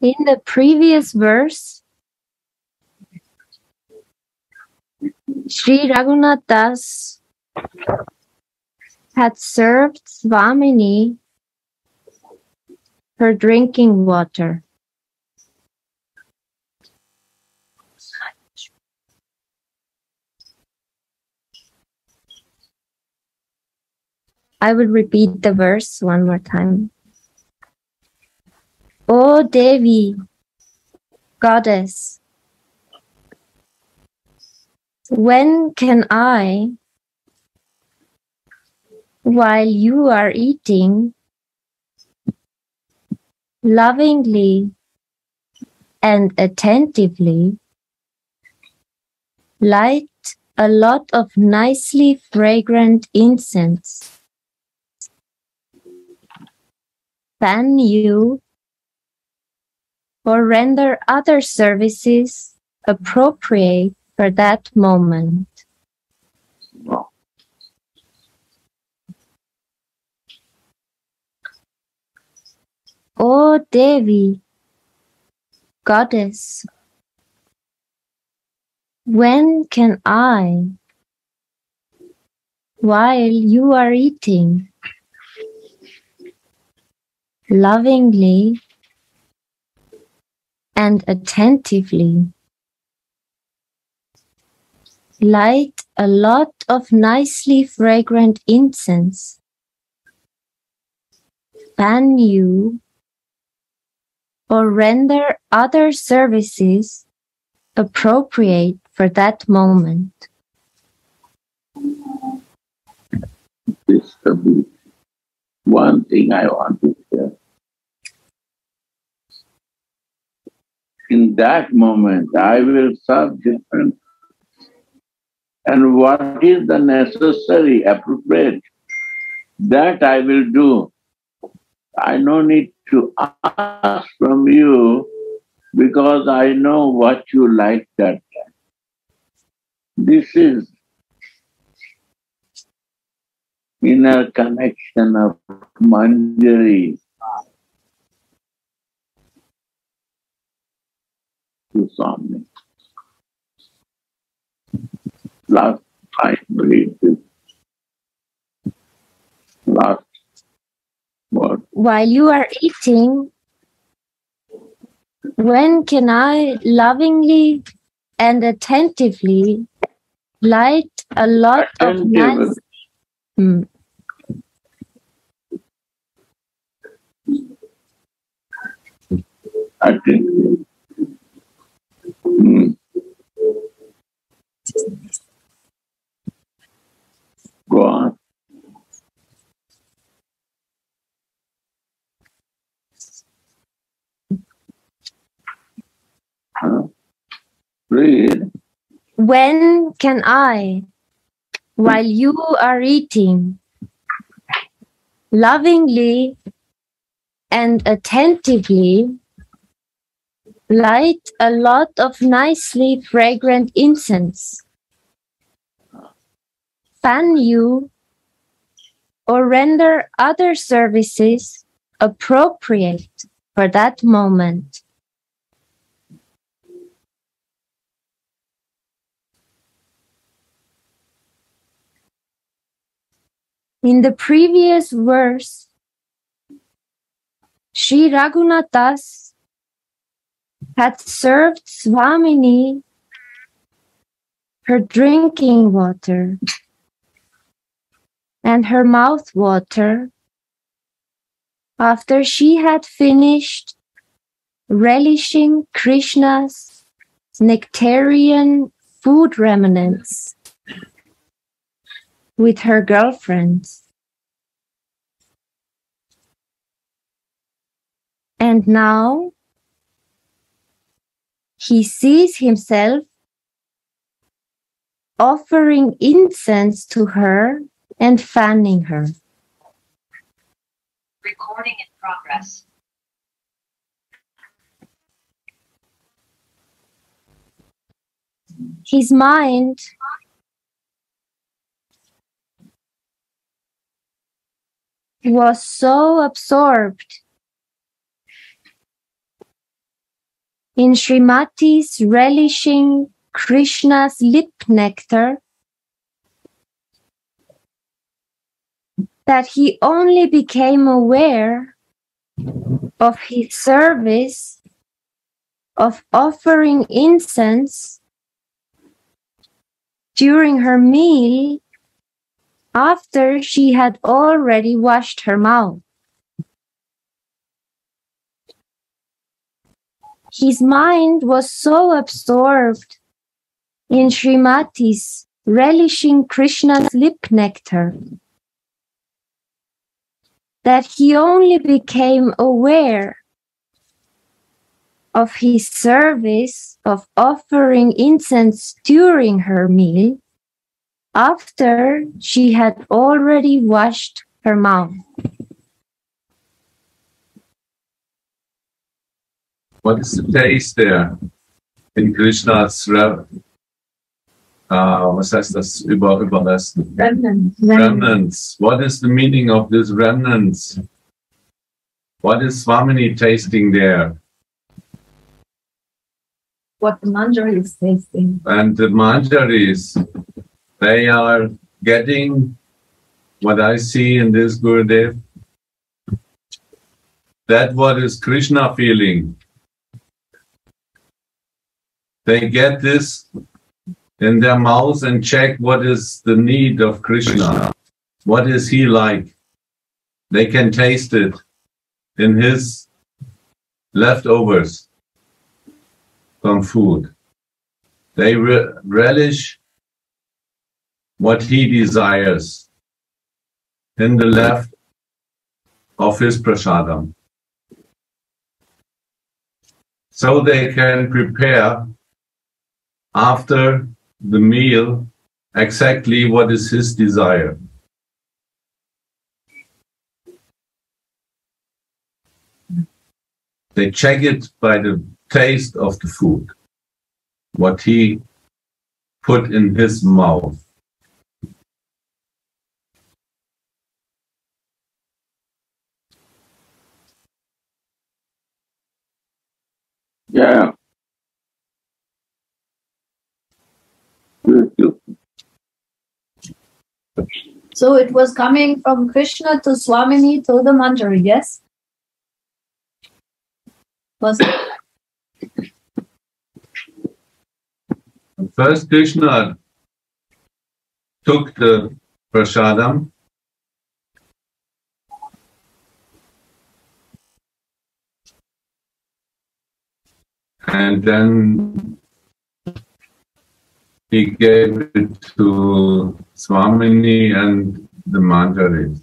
In the previous verse, Sri Raghunath Das had served Swamini her drinking water. I will repeat the verse one more time. O Devi, Goddess, when can I, while you are eating, lovingly and attentively, light a lot of nicely fragrant incense, fan you, or render other services appropriate for that moment. O Devi, Goddess, when can I, while you are eating, lovingly and attentively, light a lot of nicely fragrant incense, fan you or render other services appropriate for that moment. This is one thing I want to share. In that moment, I will serve different. And what is the necessary, appropriate, that I will do. I no need to ask from you because I know what you like that time. This is inner connection of Manjari Swami. Last time read this. Last word. While you are eating, when can I lovingly and attentively light a lot of nice Hmm. Hmm. Go on. Huh? Read. When can I, while you are eating, lovingly and attentively light a lot of nicely fragrant incense, fan you, or render other services appropriate for that moment? In the previous verse, Sri Raghunath Das had served Swamini her drinking water and her mouth water after she had finished relishing Krishna's nectarian food remnants with her girlfriends. And now he sees himself offering incense to her and fanning her. Recording in progress. His mind was so absorbed in Srimati's relishing Krishna's lip nectar that he only became aware of his service of offering incense during her meal after she had already washed her mouth. His mind was so absorbed in Srimati's relishing Krishna's lip nectar that he only became aware of his service of offering incense during her meal after she had already washed her mouth. What is the taste there in Krishna's? Uh, was heißt das über, Überresten? Remnants. Remnants. What is the meaning of this remnants? What is Swamini tasting there? What the manjari is tasting. And the manjaris, they are getting what I see in this Gurudev. That what is Krishna feeling. They get this in their mouths and check what is the need of Krishna. What is he like? They can taste it in his leftovers from food. They re- relish what he desires in the left of his prasadam. So they can prepare after the meal exactly what is his desire. They check it by the taste of the food, what he put in his mouth. Yeah. So it was coming from Krishna to Swamini to the Manjari, yes? Was First, Krishna took the prasadam and then he gave it to Swamini and the Manjaris.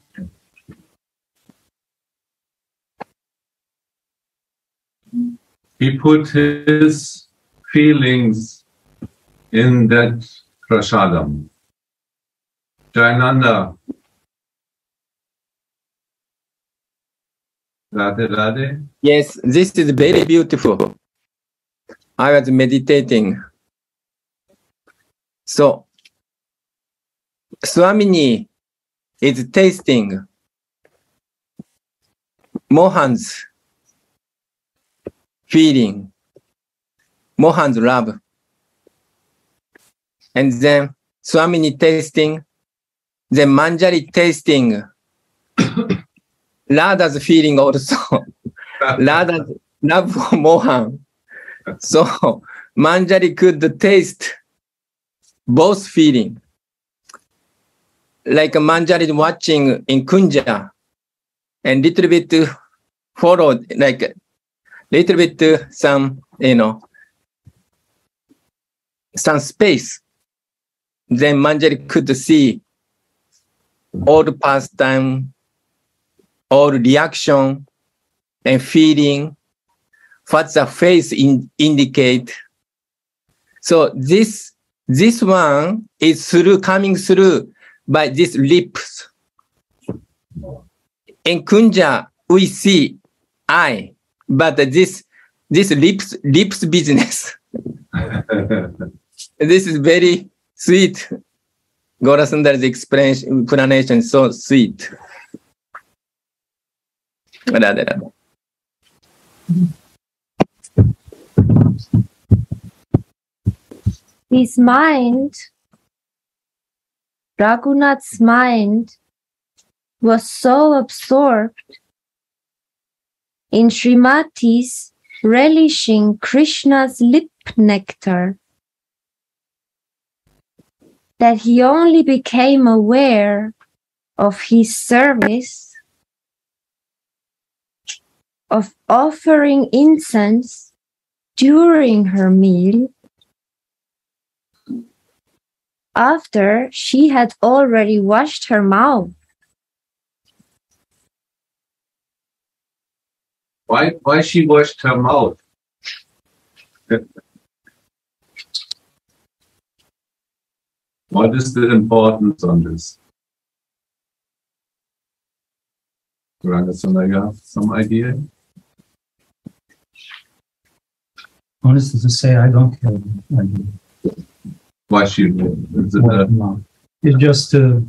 He put his feelings in that prasadam. Jayananda. Radhe Radhe. Yes, this is very beautiful. I was meditating. So, Swamini is tasting Mohan's feeling, Mohan's love. And then Swamini tasting, then Manjari tasting Radha's feeling also. Radha's love for Mohan. So Manjari could taste both feeling. Like a Manjari watching in Kunja and little bit followed, like little bit uh, some, you know, some space. Then Manjari could see all the pastime, all the reaction and feeling, what the face in, indicate. So this this one is through coming through by these lips. In Kunja, we see eye, but this this lips lips business. this is very sweet. Gaurasundar's explanation, explanation is so sweet. Radhe Radhe. His mind, Raghunath's mind, was so absorbed in Srimati's relishing Krishna's lip nectar that he only became aware of his service, of offering incense during her meal, after she had already washed her mouth. Why, why she washed her mouth? what is the importance on this? Rangasana, you have some idea? Honestly to say, I don't have an idea. Why she, is it a, amount. It's just, uh,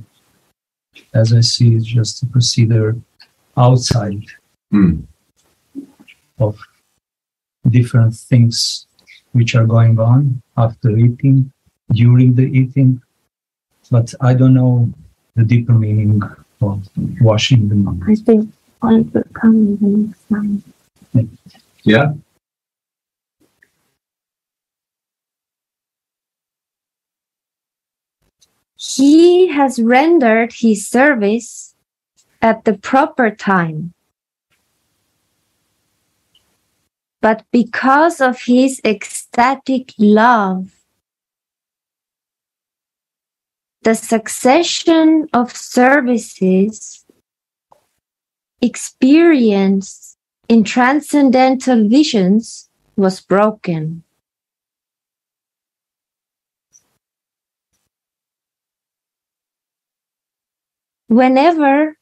as I see, it's just a procedure outside hmm, of different things which are going on after eating, during the eating. But I don't know the deeper meaning of washing the mouth. I think all will come in the next time. yeah? He has rendered his service at the proper time. But because of his ecstatic love, the succession of services experienced in transcendental visions was broken. Whenever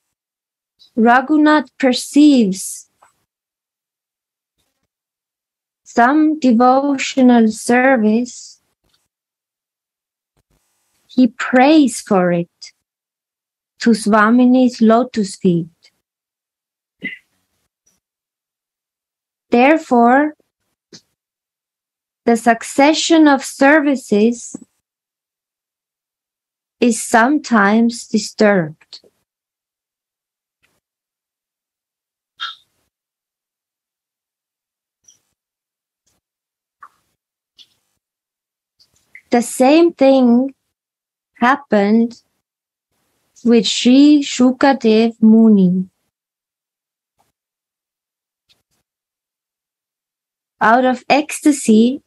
Raghunath perceives some devotional service, he prays for it to Swamini's lotus feet. Therefore, the succession of services is sometimes disturbed. The same thing happened with Sri Shukadev Muni. Out of ecstasy,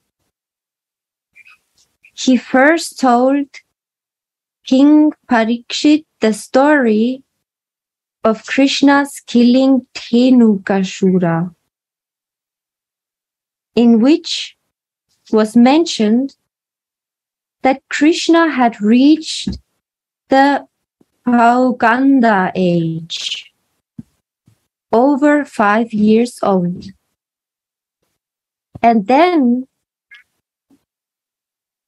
he first told King Parikshit the story of Krishna's killing Dhenukasura, in which was mentioned that Krishna had reached the Pauganda age, over five years old. And then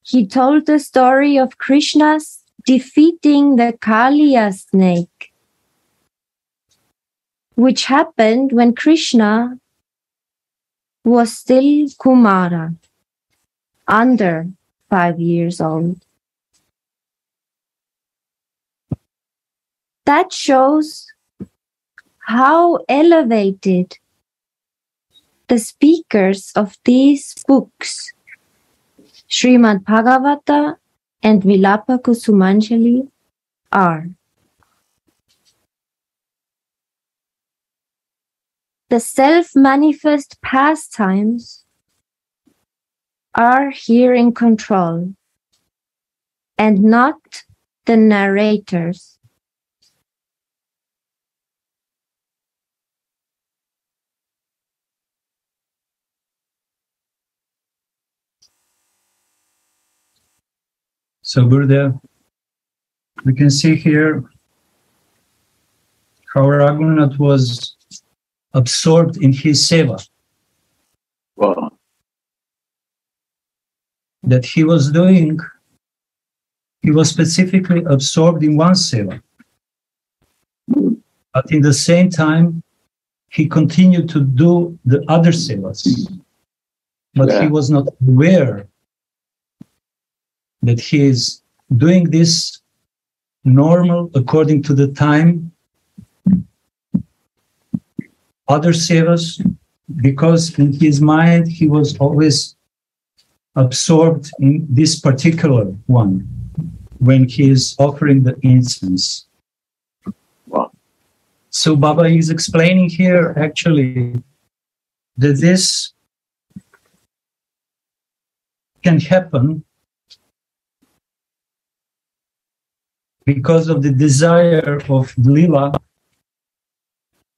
he told the story of Krishna's defeating the Kaliya snake, which happened when Krishna was still Kumara, under five years old. That shows how elevated the speakers of these books, Srimad Bhagavata and Vilapa Kusumanjali, are. The self manifest pastimes are here in control and not the narrators. So Gurudev, we can see here how Raghunath was absorbed in his seva, Well, that he was doing, he was specifically absorbed in one seva. But in the same time, he continued to do the other sevas. But he was not aware that he is doing this normal according to the time. Other sevas, because in his mind he was always absorbed in this particular one when he is offering the incense. Wow. So Baba is explaining here actually that this can happen because of the desire of Lila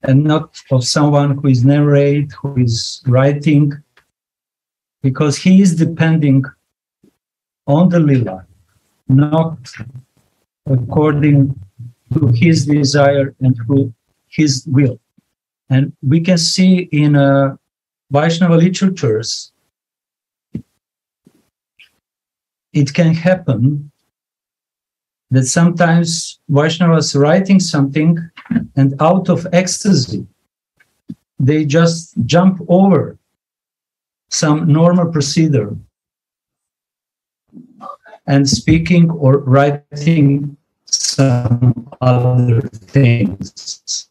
and not of someone who is narrate, who is writing, because he is depending on the Lila, not according to his desire and to his will. And we can see in uh, Vaishnava literatures, it can happen that sometimes Vaishnavas writing something and out of ecstasy, they just jump over some normal procedure and speaking or writing some other things.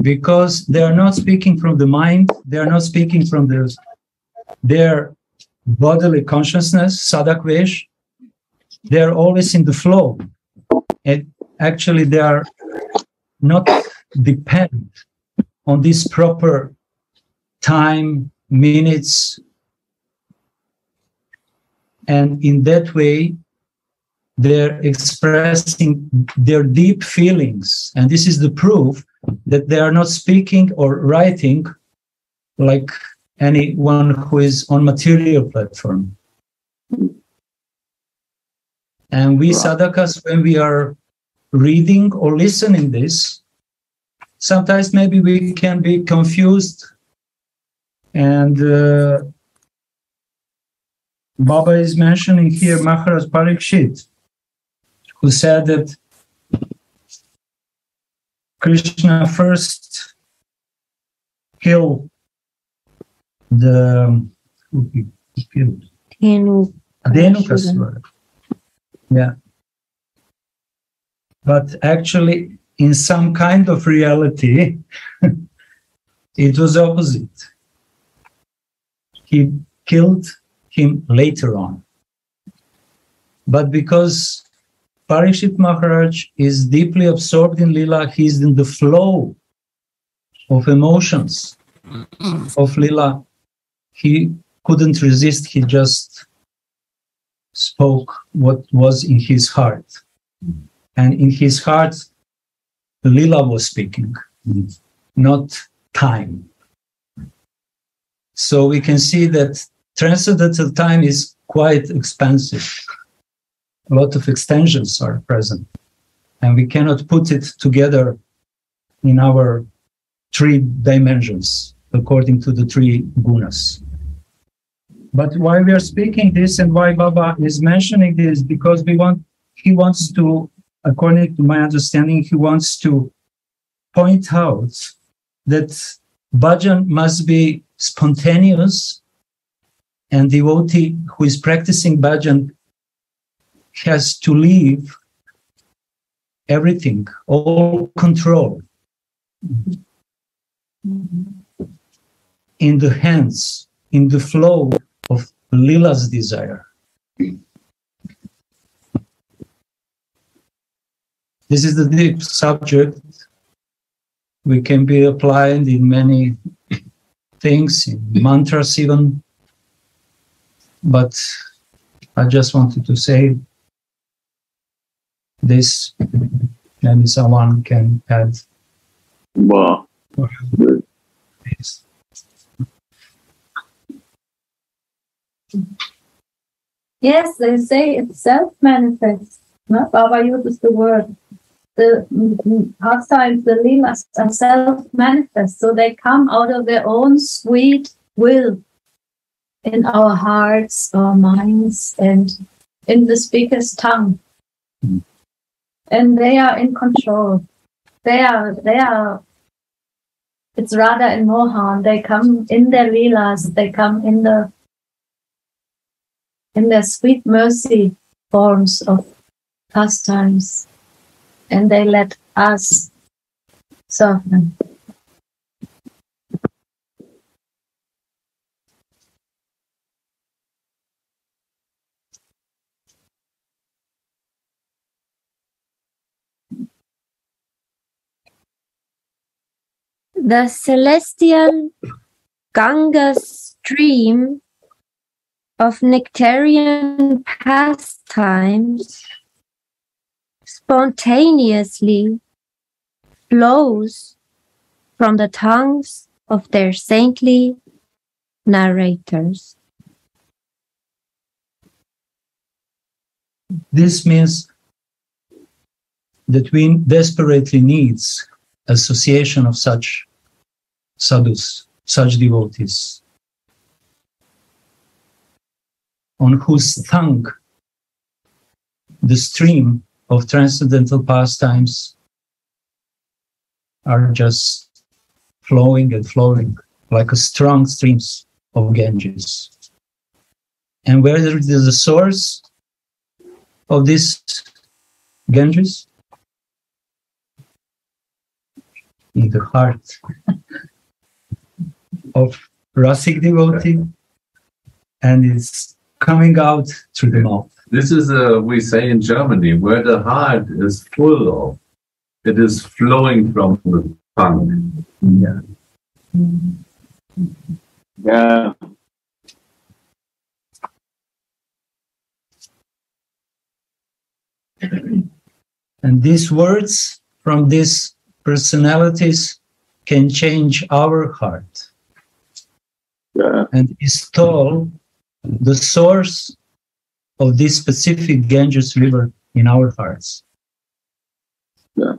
Because they are not speaking from the mind they are not speaking from the, their bodily consciousness sadhak they are always in the flow. And actually they are not dependent on this proper time minutes. And in that way they're expressing their deep feelings. And this is the proof that they are not speaking or writing like anyone who is on material platform and we sadhakas when we are reading or listening this sometimes maybe we can be confused and uh, Baba is mentioning here Maharaj Parikshit, who said that Krishna first killed the who he killed Dhenu. Dhenukasura. Yeah. But actually, in some kind of reality, it was opposite. He killed him later on. But because Parikshit Maharaj is deeply absorbed in Lila, he's in the flow of emotions of Lila. He couldn't resist, he just spoke what was in his heart. And in his heart, Lila was speaking, not time. So we can see that transcendental time is quite expensive. A lot of extensions are present, and we cannot put it together in our three dimensions according to the three gunas. But why we are speaking this and why Baba is mentioning this, because we want he wants to, according to my understanding, he wants to point out that bhajan must be spontaneous and devotee who is practicing bhajan has to leave everything, all control mm-hmm. in the hands, in the flow Lila's desire. This is the deep subject. We can be applied in many things, in mantras even. But I just wanted to say this. Maybe someone can add. Wow. Good. Yes, they say it self manifests. No? Baba uses the word. The pastimes, the lilas are self-manifest, so they come out of their own sweet will in our hearts, our minds, and in the speaker's tongue. Mm. And they are in control. They are, they are, it's Radha and Mohan. They come in their leelas, they come in the in their sweet mercy forms of pastimes, and they let us soften. The celestial Ganga stream of nectarian pastimes spontaneously flows from the tongues of their saintly narrators. This means that we desperately needs association of such sadhus, such devotees, on whose tongue the stream of transcendental pastimes are just flowing and flowing like a strong streams of Ganges. And where is the source of this Ganges? In the heart of Rasik devotee, and it's coming out through the mouth. This is, uh, we say in Germany, where the heart is full of, it is flowing from the tongue. Yeah. Yeah. And these words from these personalities can change our heart Yeah. and install the source of this specific Ganges river in our hearts. Yeah.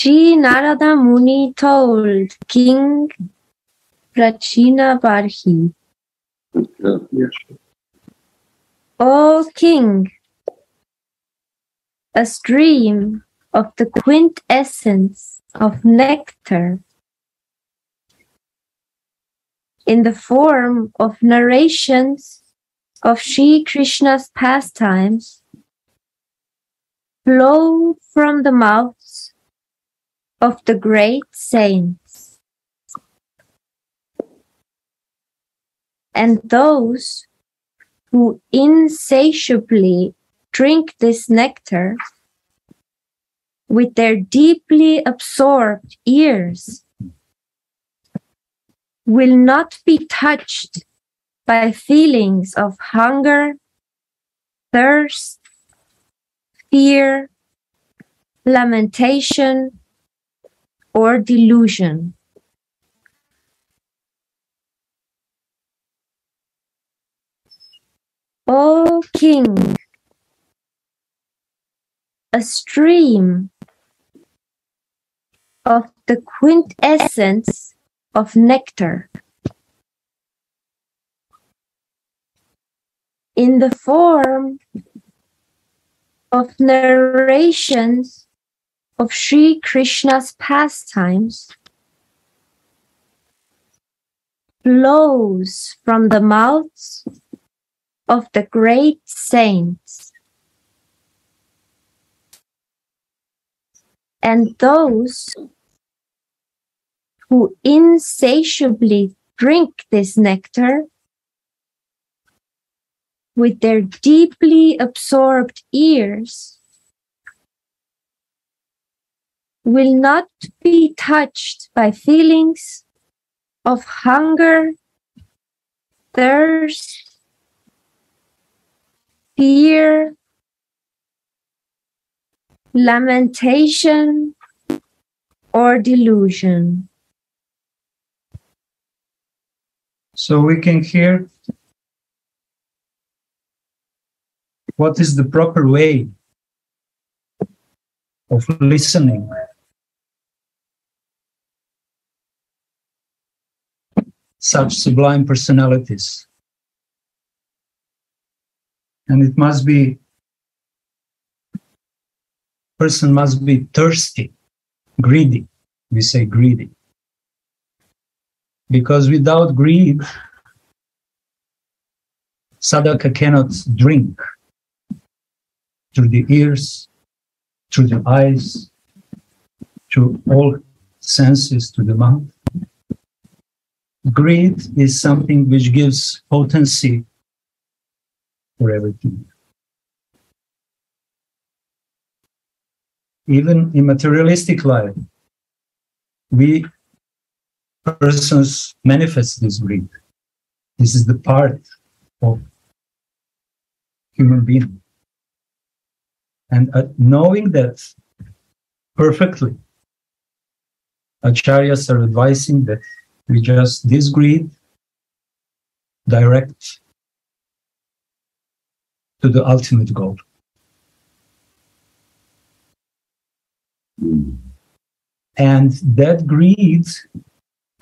Shri Narada Muni told King Prachina Barhi, Yes. O king, a stream of the quintessence of nectar in the form of narrations of Sri Krishna's pastimes flow from the mouths of the great saints. And those who insatiably drink this nectar with their deeply absorbed ears will not be touched by feelings of hunger, thirst, fear, lamentation, or delusion. O King, a stream of the quintessence of nectar in the form of narrations of Sri Krishna's pastimes flows from the mouths of the great saints. And those who insatiably drink this nectar with their deeply absorbed ears will not be touched by feelings of hunger, thirst, fear, lamentation, or delusion. So we can hear what is the proper way of listening such sublime personalities. And it must be, person must be thirsty, greedy. We say greedy. Because without greed, sadhaka cannot drink through the ears, through the eyes, through all senses, to the mouth. Greed is something which gives potency for everything. Even in materialistic life, we persons manifest this greed. This is the part of human being. And knowing that perfectly, acharyas are advising that we just this greed direct to the ultimate goal. And that greed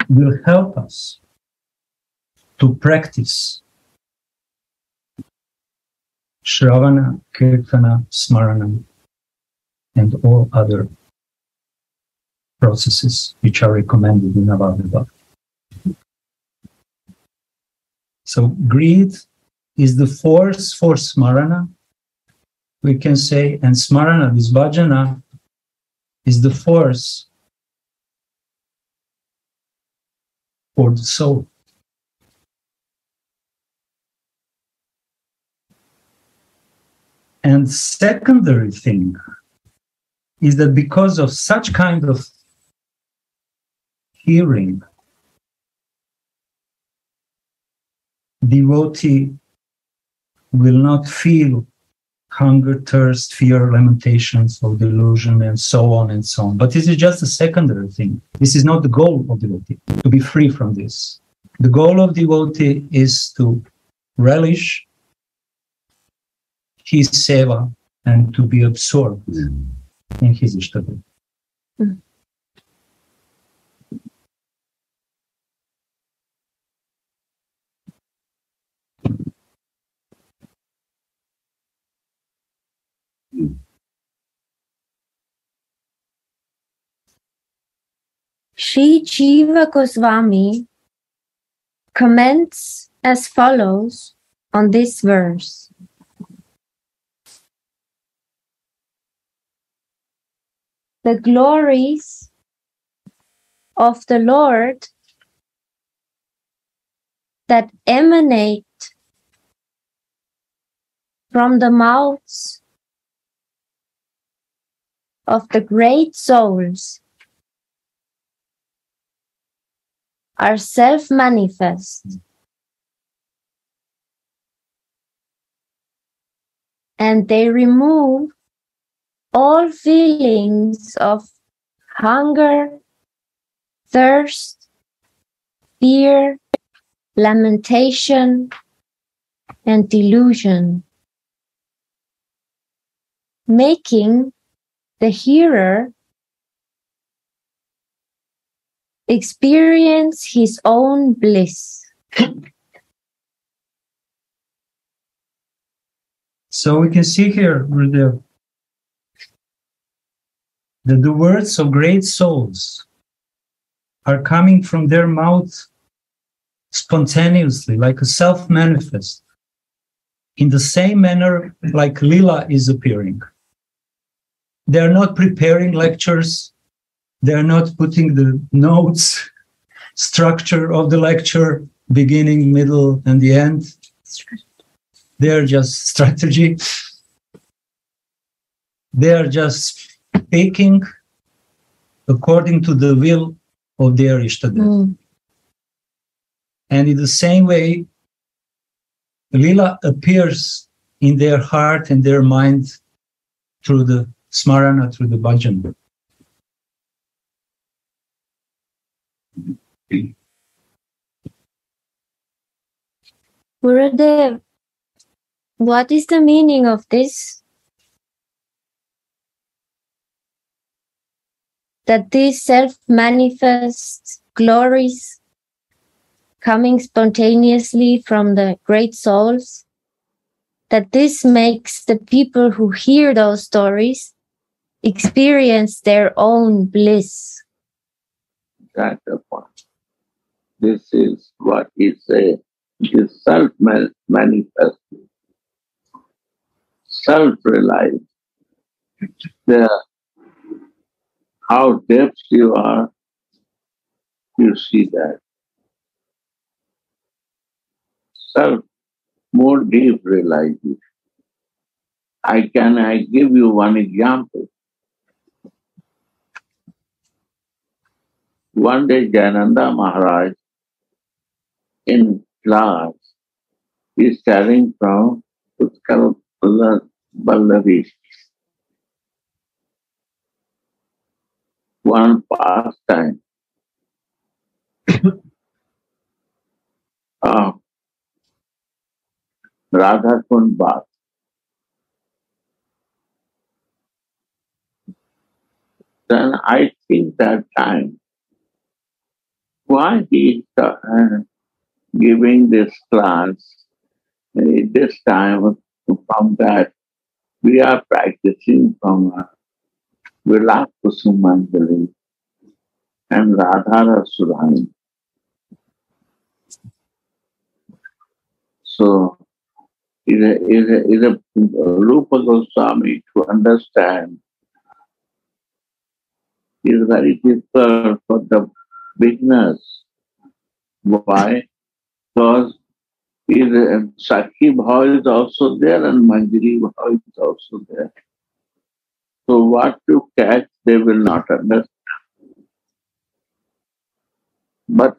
will help us to practice Shravana, Kirtana, Smarana, and all other processes which are recommended in Navadvipaka. So greed is the force for smarana, we can say, and smarana, this bhajana, is the force for the soul. And secondary thing is that because of such kind of hearing, devotee will not feel hunger, thirst, fear, lamentations or delusion, and so on and so on. But this is just a secondary thing. This is not the goal of devotee, to be free from this. The goal of devotee is to relish his seva and to be absorbed hmm. in his ishtadeva. Hmm. Sri Jiva Goswami comments as follows on this verse. The glories of the Lord that emanate from the mouths of the great souls are self manifest. And they remove all feelings of hunger, thirst, fear, lamentation, and delusion, making the hearer experience his own bliss. So we can see here, Gurudev, that the words of great souls are coming from their mouth spontaneously, like a self manifest, in the same manner like Lila is appearing. They are not preparing lectures, they are not putting the notes, structure of the lecture, beginning, middle, and the end. They are just strategy. They are just speaking according to the will of their Ishtadev. Mm. And in the same way, Lila appears in their heart and their mind through the smarana, through the bhajan. Gurudev, what is the meaning of this? That these self manifest glories coming spontaneously from the great souls, that this makes the people who hear those stories experience their own bliss. That's the point. This is what he said. It is self manifested, self realized. The how deaf you are, you see that. Self more deep realization. I can I give you one example. One day Jananda Maharaj in class is telling from Utkal Ballavi. One pastime. uh, Radha Kund Bath. Then I think that time, why he uh, giving this class, uh, this time from that, we are practicing from uh, Vilapa Kusumanjali and Radha Surani. So is a, is a, is a Rupa Goswami to understand is very difficult for the beginners. Why? Because is Sakhi Bhav is also there and Manjari Bhav is also there. So what to catch, they will not understand. But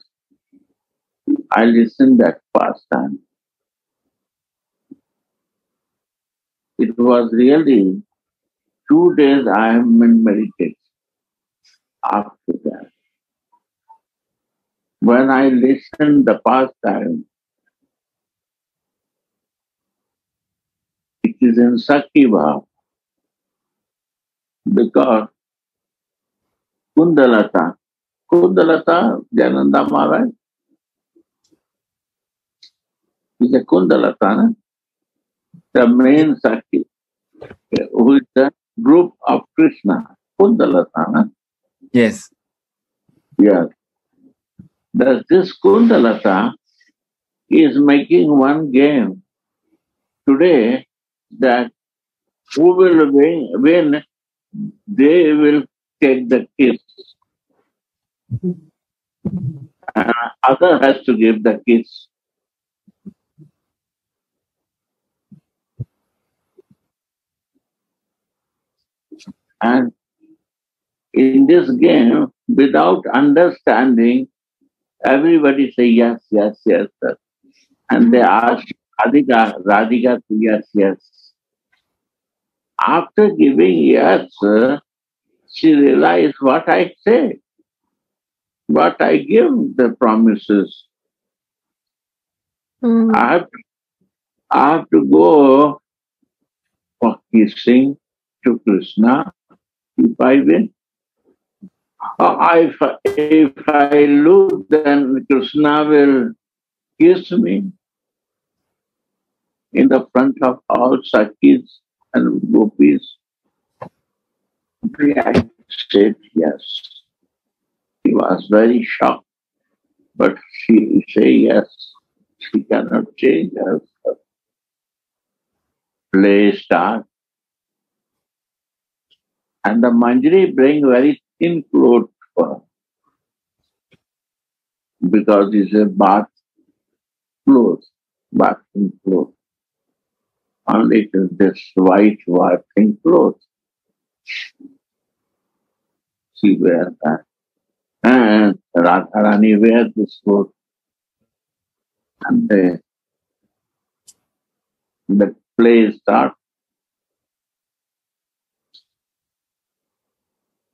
I listened that past time. It was really two days I am in meditation. After that, when I listened the past time, it is in Sakhi Bhav because Kundalata, Kundalata, Jananda Maharaj, is a Kundalata, the main Sakhi, who is the group of Krishna, Kundalatana. Yes. Yes. Thus, this Kundalata is making one game today that who will win, win they will take the kiss. Uh, other has to give the kiss. And in this game, without understanding, everybody say yes, yes, yes, sir. And they ask Radhika, Radhika, yes, yes. After giving yes, she realized what I say, what I give the promises. Mm. I have, I have to go for kissing to Krishna if I win. Uh, if, if I look, then Krishna will kiss me in the front of all Sakhis and Gopis. I said yes. He was very shocked, but she said yes. She cannot change herself. Play start. And the Manjari bring very thin clothes. Because it's a bath clothes, bathing clothes. Only it is this white bathing clothes. She wears that. And Radharani wears this clothes. And the, the play starts.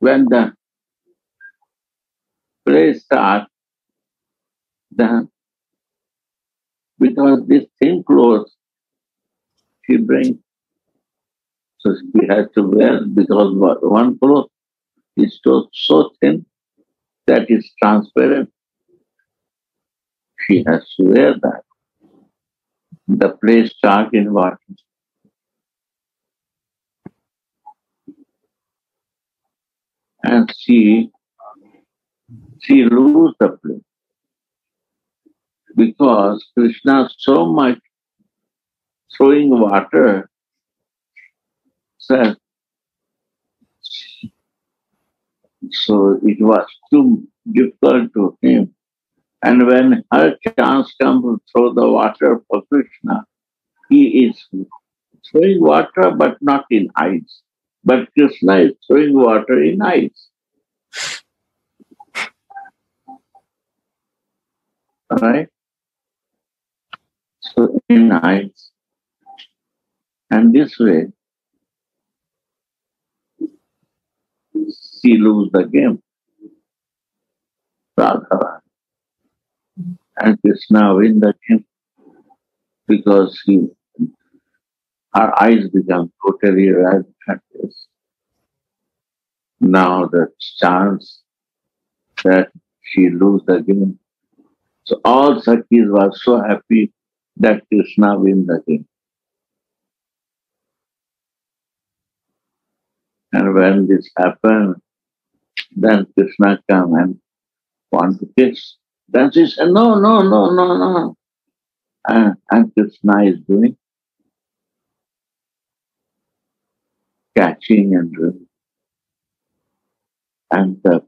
when the play starts, then because this thin clothes she brings, so she has to wear because one cloth is so, so thin that is transparent. She has to wear that. The place dark in water. And she, she lose the place. Because Krishna so much throwing water so it was too difficult to him. And when her chance comes to throw the water for Krishna, he is throwing water but not in ice. But Krishna is throwing water in ice. Right? So in ice. And this way, she lose the game. Radha. And Krishna win the game because he, her eyes become totally red at this. Now the chance that she lose the game. So all Sakhis were so happy that Krishna win the game. And when this happened, then Krishna come and want to kiss. Then she said, no, no, no, no, no. And, and Krishna is doing catching and doing. And the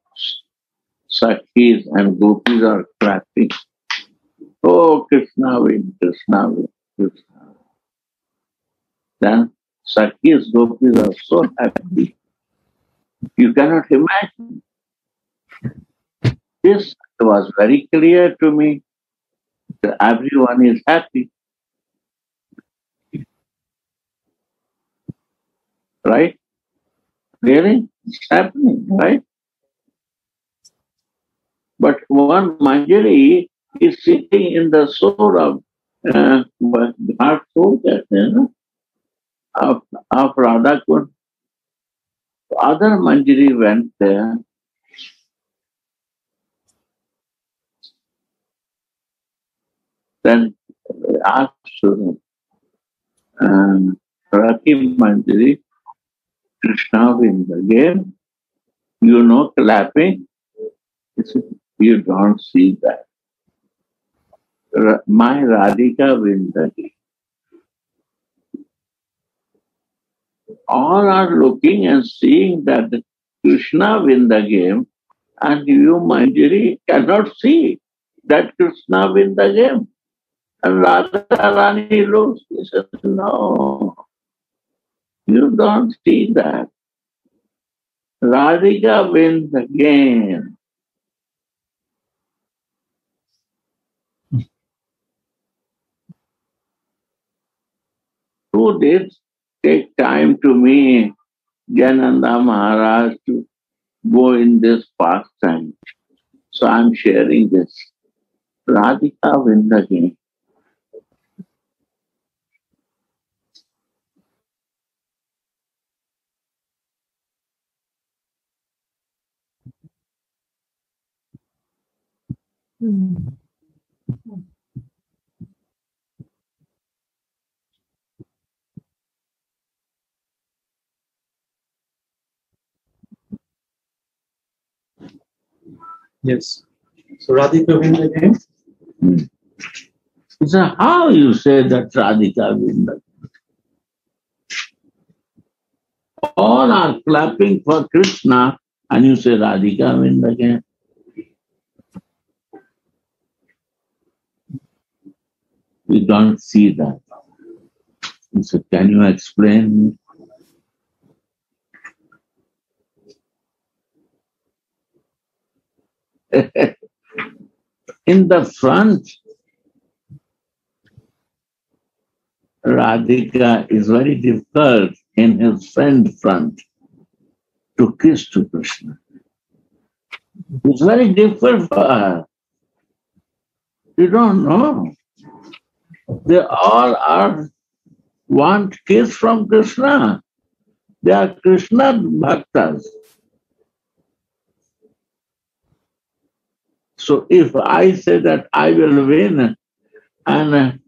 Sakhis and gopis are clapping. Oh, Krishna win, Krishna win, Krishna. Then Sakhis, gopis are so happy. You cannot imagine. This was very clear to me that everyone is happy. Right? Really? It's happening, right? But one Manjari is sitting in the soul of uh, heart soul you know, of, Radha Kund. Other Manjari went there. Then asked um, Rati Manjari, Krishna in the game, you know clapping? You don't see that. My Radhika Vindagi. all are looking and seeing that Krishna win the game, and you, Manjari, cannot see that Krishna win the game. And Radha Rani looks, he says, No, you don't see that. Radhika wins the game. Who did take time to me, Jananda Maharaj, to go in this pastime. So I'm sharing this. Radhika Vindagi. Hmm. Yes. So Radhika win the game. Hmm. So how you say that Radhika win the All are clapping for Krishna and you say Radhika win again. We don't see that. So can you explain in the front, Radhika is very difficult in his friend front to kiss to Krishna. It's very difficult for her. You don't know. They all are want kiss from Krishna. They are Krishna bhaktas. So if I say that I will win and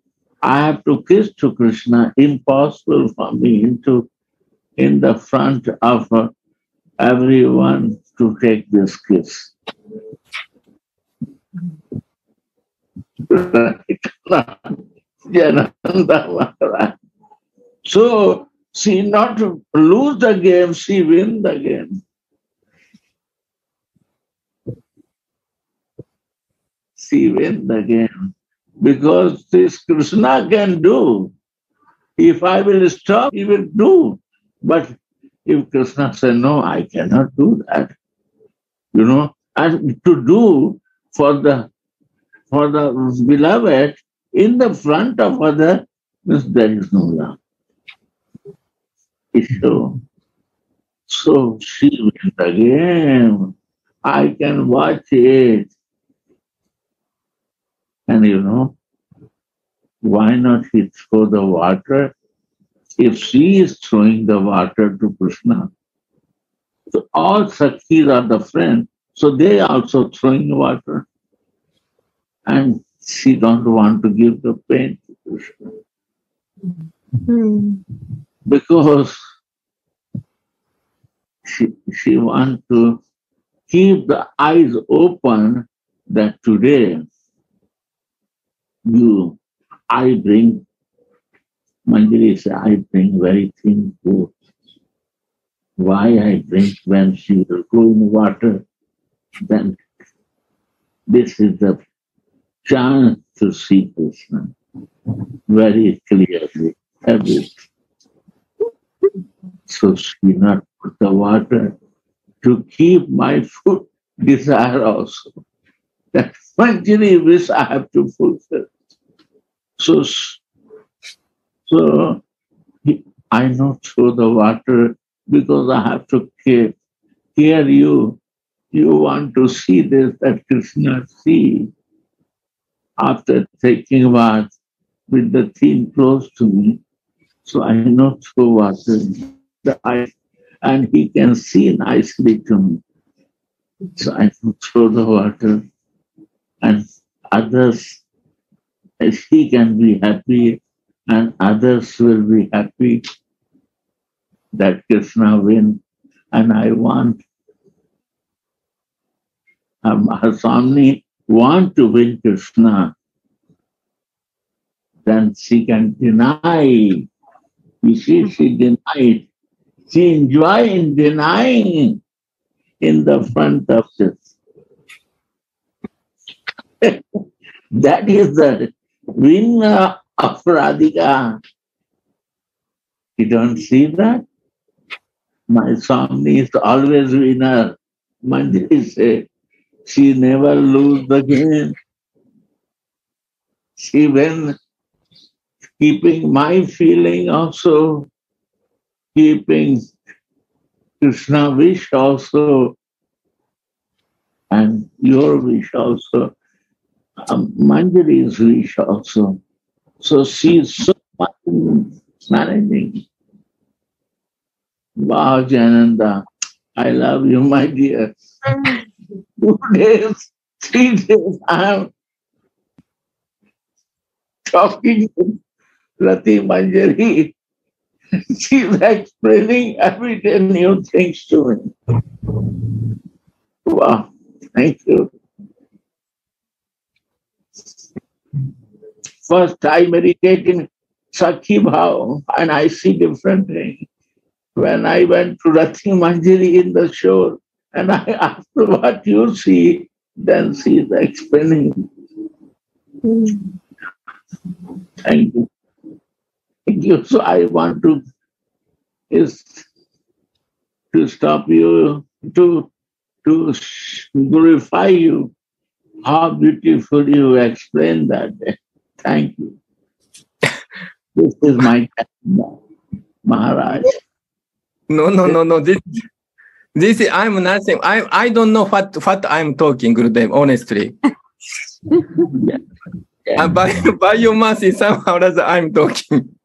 I have to kiss to Krishna, impossible for me to in the front of everyone to take this kiss. so she not lose the game, she win the game. She win game. Because this Krishna can do. If I will stop, he will do. But if Krishna said, no, I cannot do that, you know, and to do for the for the beloved in the front of other, there is no love. Issue. So she went again. I can watch it. And you know, why not he throw the water? If she is throwing the water to Krishna, so all Sakhis are the friends, so they also throwing water. And she don't want to give the pain to Krishna. Mm. Because she, she want to keep the eyes open that today you I bring Manjari say I bring very thin food. Why I drink when she will go in water, then this is the chance to see Krishna very clearly, everything. So she not put the water to keep my food desire also. That Manjari wish I have to fulfill. So, so I not throw the water because I have to care, care you. You want to see this that Krishna see after taking bath with the thing close to me. So I not throw water the eye, and he can see nicely to me. So I throw the water, and others he can be happy and others will be happy that Krishna win. And I want um, Hasamni want to win Krishna, then she can deny. You see, she denied. She enjoy in denying in the front of this. that is the win of Radhika. You don't see that? My Swami is always winner. Manjari said, she never lose the game. She when keeping my feeling also, keeping Krishna wish also, and your wish also um, is rich also. So she is so much managing. Wow, Jananda, I love you, my dear. Two days, three days, I'm talking to Rati Manjari. She's explaining every day new things to me. Wow, thank you. First, I meditate in Sakhi Bhav and I see different things. When I went to Rati Manjari in the shore and I asked what you see, then she is explaining. Thank you. Thank you. So I want to is to stop you, to to glorify you. How beautiful you explain that. Thank you. this is my Maharaj. No, no, no, no. This, this is, I'm nothing. I, I don't know what, what I'm talking, Gurudev, honestly. yeah. Uh, by, by your mercy, somehow or other, I'm talking.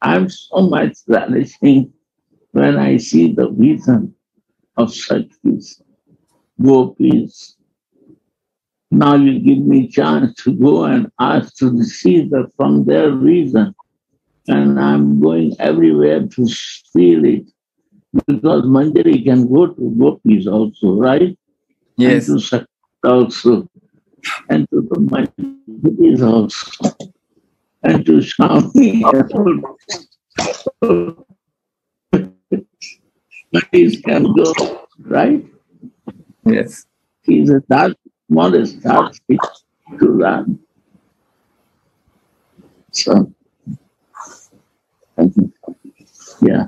I'm so much relishing when I see the vision of such gopis. Now you give me chance to go and ask to receive that from their reason. And I'm going everywhere to feel it. Because Manjari can go to gopis also, right? Yes. And to also. And to the Manjaris also. And to Swami also. Can go, right? Yes. He's a dark, modest dark speech to learn. So, yeah.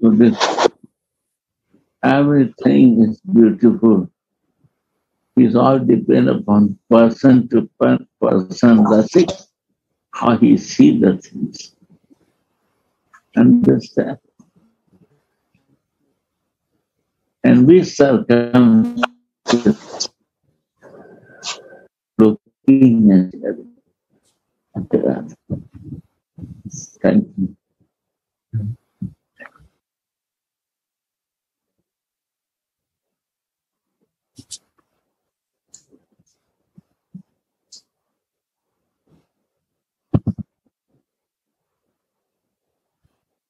So this, everything is beautiful. It's all depend upon person to per- person, that's it, how he see the things. Understand? And we circum looking at the- you.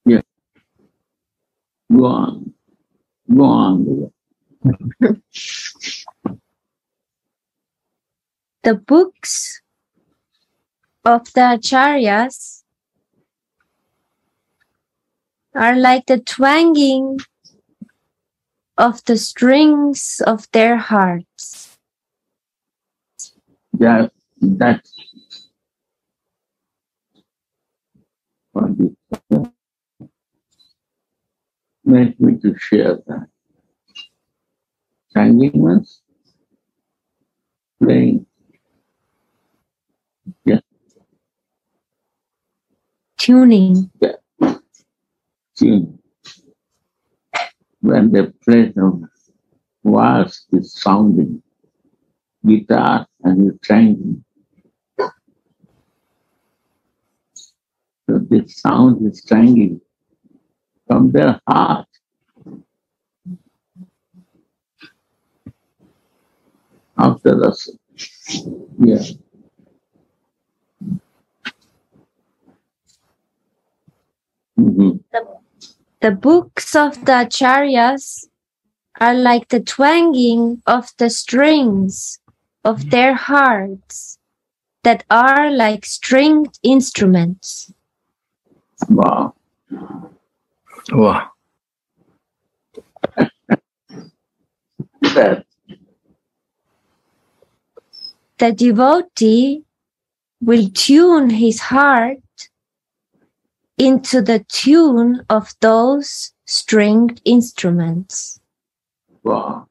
Yeah. Go on. Go on. The books of the acharyas are like the twanging of the strings of their hearts. Yeah, that's what Make me to share that. Singing ones, playing. tuning. tune. When they play them, was is sounding, guitar and you singing. So this sound is singing from their heart. After us, yeah. Mhm. The books of the acharyas are like the twanging of the strings of their hearts that are like stringed instruments. Wow. Wow. That The devotee will tune his heart into the tune of those stringed instruments. wow.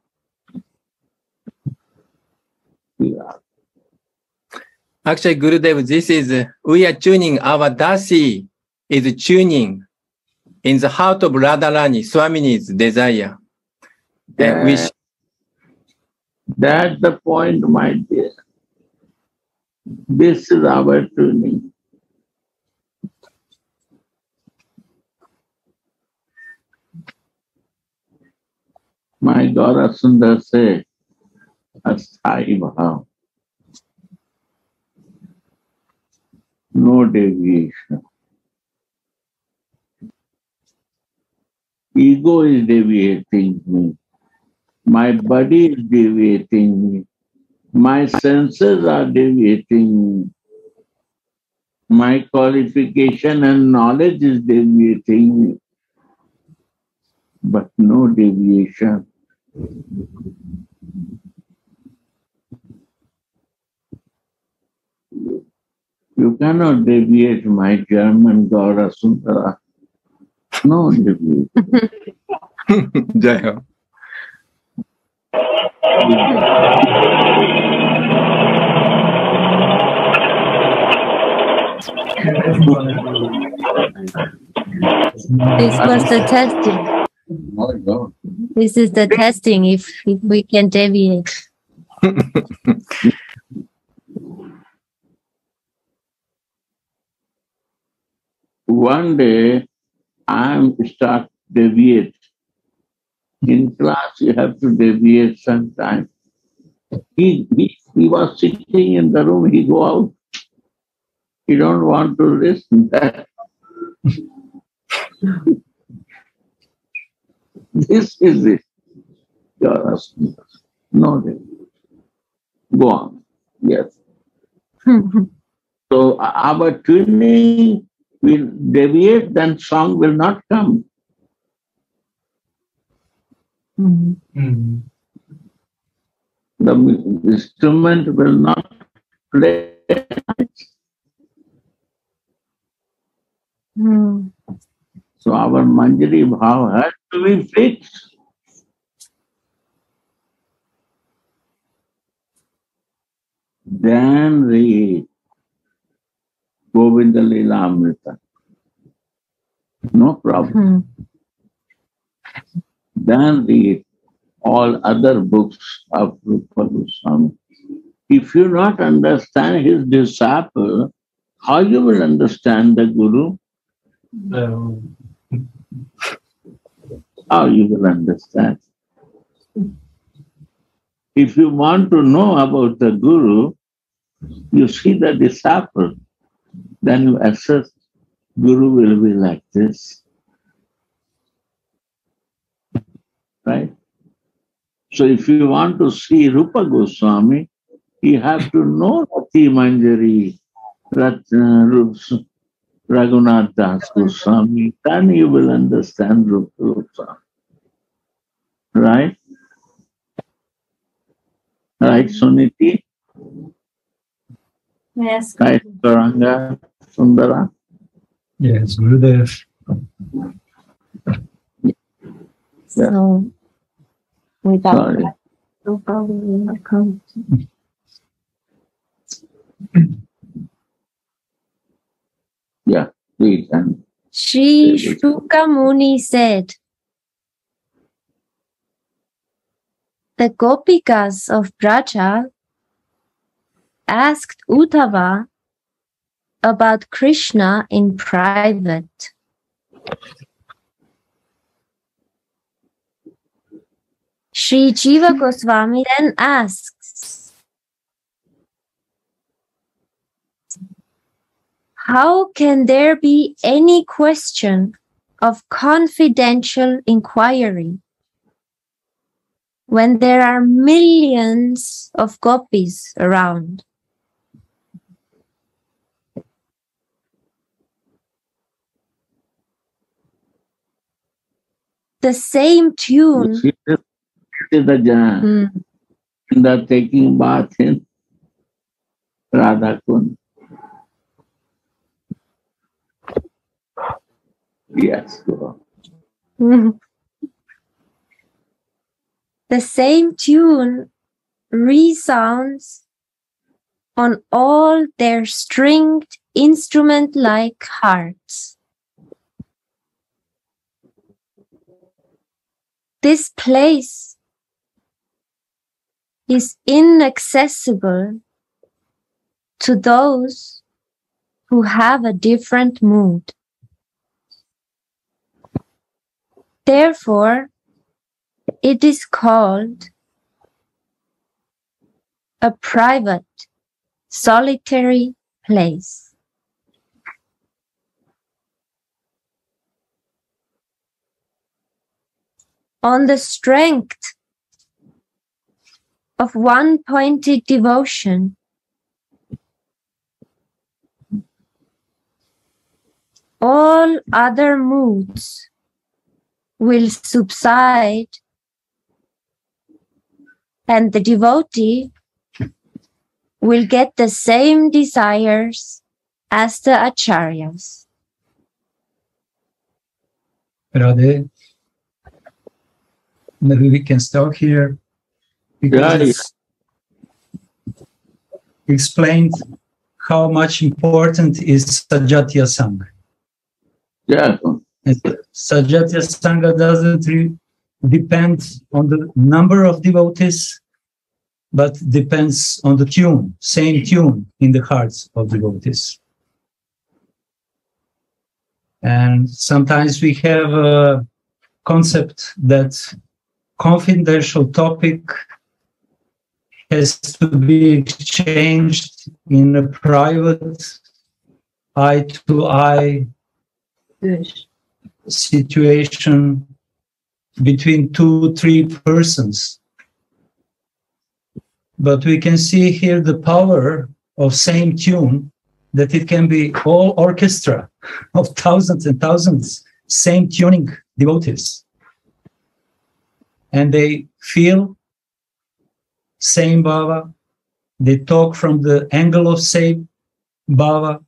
Yeah. Actually, Gurudev, this is, we are tuning our Dasi is tuning in the heart of Radharani, Swamini's desire. And we, Yeah. That's the point, my dear. This is our tuning. My Gaura Sundar said, Asthai Bhav. No deviation. Ego is deviating me. My body is deviating me. My senses are deviating me. My qualification and knowledge is deviating me. But no deviation. You cannot deviate my German Gaura Sundara. No. Jai Ho. This was the testing. This is the testing if, if we can deviate. One day, I'm start deviate. In class, you have to deviate sometimes. He, he, he was sitting in the room, he go out. He don't want to listen. That. this is it. You are asking us. No, go on. Yes. So our tuning will deviate, then song will not come. Mm. The instrument will not play. Hmm. So our Manjari Bhav has to be fixed. Then read Govinda Lila Amrita. No problem. Hmm. Then read all other books of Rupa Goswami. If you not understand his disciple, how you will understand the Guru? Um, How you will understand? If you want to know about the Guru, you see the disciple, then you assess Guru will be like this. Right? So if you want to see Rupa Goswami, you have to know Rati Manjari, Ratna, Raghunath Das Goswami, then you will understand Rupa Goswami. Right? Right, Suniti? Yes. Right, Karanga, Sundara? yes, Gurudev. So without Sorry. that, no problem will not come. Yeah, please. Um, and Sri Shuka Muni said, The Gopikas of Braja asked Uddhava about Krishna in private. Sri Jiva Goswami then asks, How can there be any question of confidential inquiry when there are millions of gopis around? The same tune. you see this is the Jan. Hmm. the taking bath in Radha Kund. Yes, go on. Mhm. The same tune resounds on all their stringed instrument like hearts. This place is inaccessible to those who have a different mood. Therefore, it is called a private, solitary place. On the strength of one pointed devotion, all other moods will subside and the devotee will get the same desires as the acharyas. Radhe. Maybe we can stop here because Yeah, explained how much important is Sajatya Sangha. Yeah, Sajatya Sangha doesn't re- depend on the number of devotees, but depends on the tune, same tune in the hearts of devotees. And sometimes we have uh, concept that confidential topic has to be exchanged in a private eye to eye situation between two three persons. But we can see here the power of same tune that it can be all orchestra of thousands and thousands same tuning devotees and they feel same bhava they talk from the angle of same bhava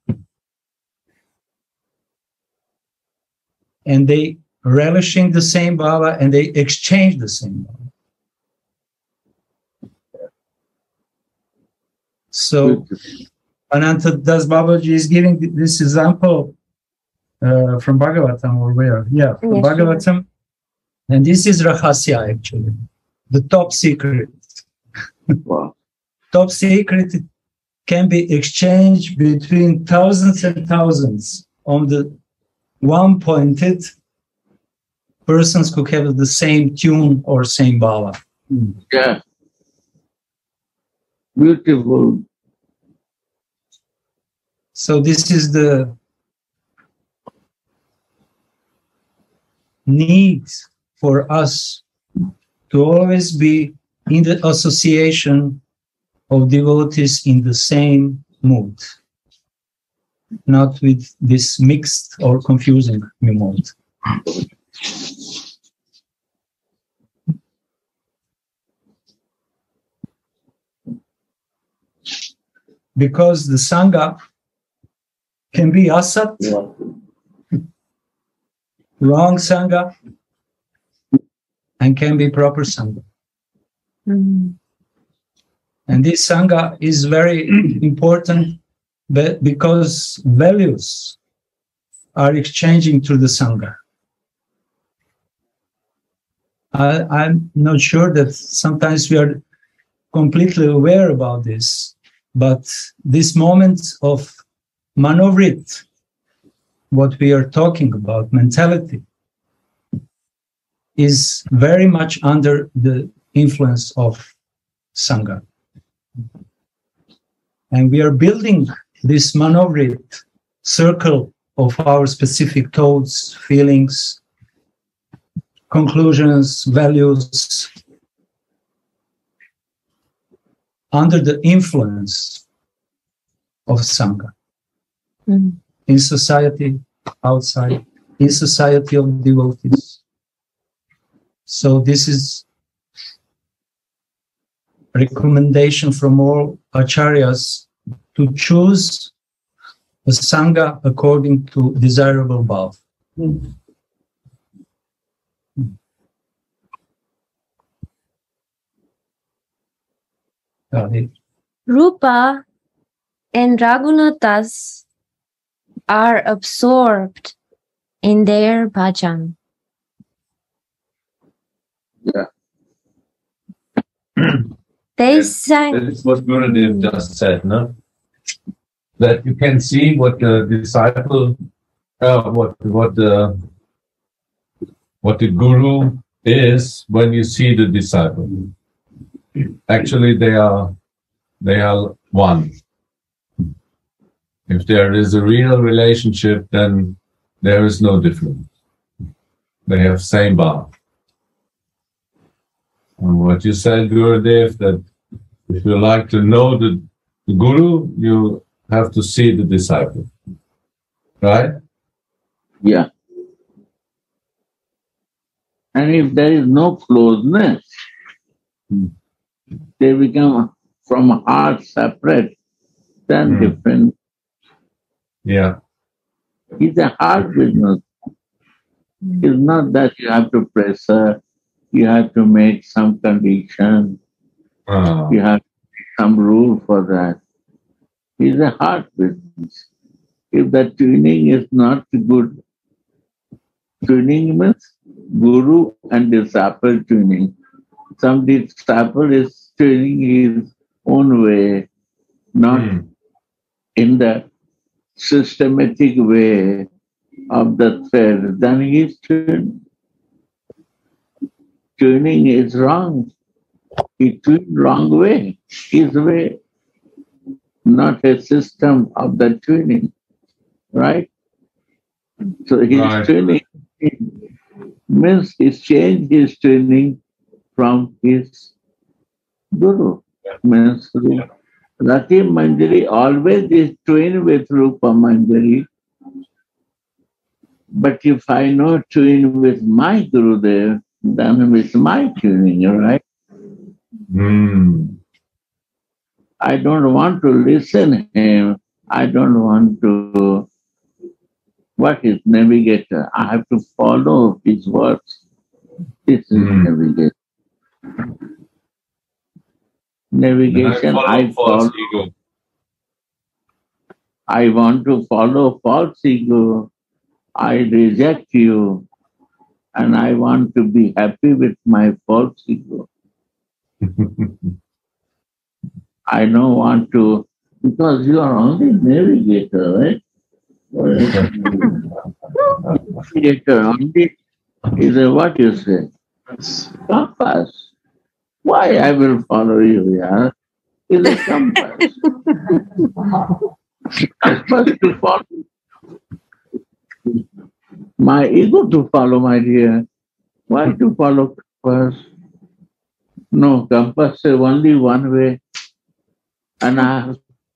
and they relishing the same bhava and they exchange the same bhava so Ananta Das Babaji is giving this example uh, from Bhagavatam or where? Yeah, from Yes, Bhagavatam. And this is Rahasya actually, the top secret. Wow. Top secret can be exchanged between thousands and thousands on the one pointed persons who have the same tune or same bhava. Hmm. Yeah. Beautiful. So this is the need for us to always be in the association of devotees in the same mood, not with this mixed or confusing mood. Because the Sangha can be asat, wrong Sangha, and can be proper Sangha. Mm. And this Sangha is very important be- because values are exchanging through the Sangha. I, I'm not sure that sometimes we are completely aware about this, but this moment of manovrit, what we are talking about, mentality, is very much under the influence of Sangha. And we are building this manovrit circle of our specific thoughts, feelings, conclusions, values under the influence of Sangha Mm. in society, outside, in society of devotees. So this is recommendation from all acharyas to choose a sangha according to desirable bhav. It. Rupa and Raghunathas are absorbed in their bhajan. Yeah. They Yes. sang. That is what Gurudev just said, no? That you can see what the disciple, uh, what what the what the guru is when you see the disciple. Actually, they are they are one. If there is a real relationship, then there is no difference. They have same bar. And what you said, Gurudev, that if you like to know the, the guru, you have to see the disciple. Right? Yeah. And if there is no closeness, they become from heart separate, then Hmm. different. Yeah. It's a hard business. It's not that you have to pressure, you have to make some condition, Ah, you have some rule for that. It's a hard business. If the tuning is not good, tuning means guru and disciple tuning. Some disciple is tuning his own way, not Hmm. in the systematic way of the thread, then he is tuned. Tuning is wrong. He tuned wrong way. His way, not a system of the tuning, right? So his Right. tuning means he's changed his tuning from his guru. Means Rati Manjari always is twin with Rupa Manjari. But if I know tune with my Gurudev, then with my tuning, right? Hmm. I don't want to listen him. I don't want to what is navigator? I have to follow his words. This is Hmm. navigation. I Navigation, follow I false follow. ego. I want to follow false ego. I reject you. And I want to be happy with my false ego. I don't want to, because you are only navigator, right? navigator only is a what you say? Compass. Why I will follow you, yeah? Is a compass. compass to follow. My ego to follow, my dear. Why to follow compass? No, compass say only one way. And I,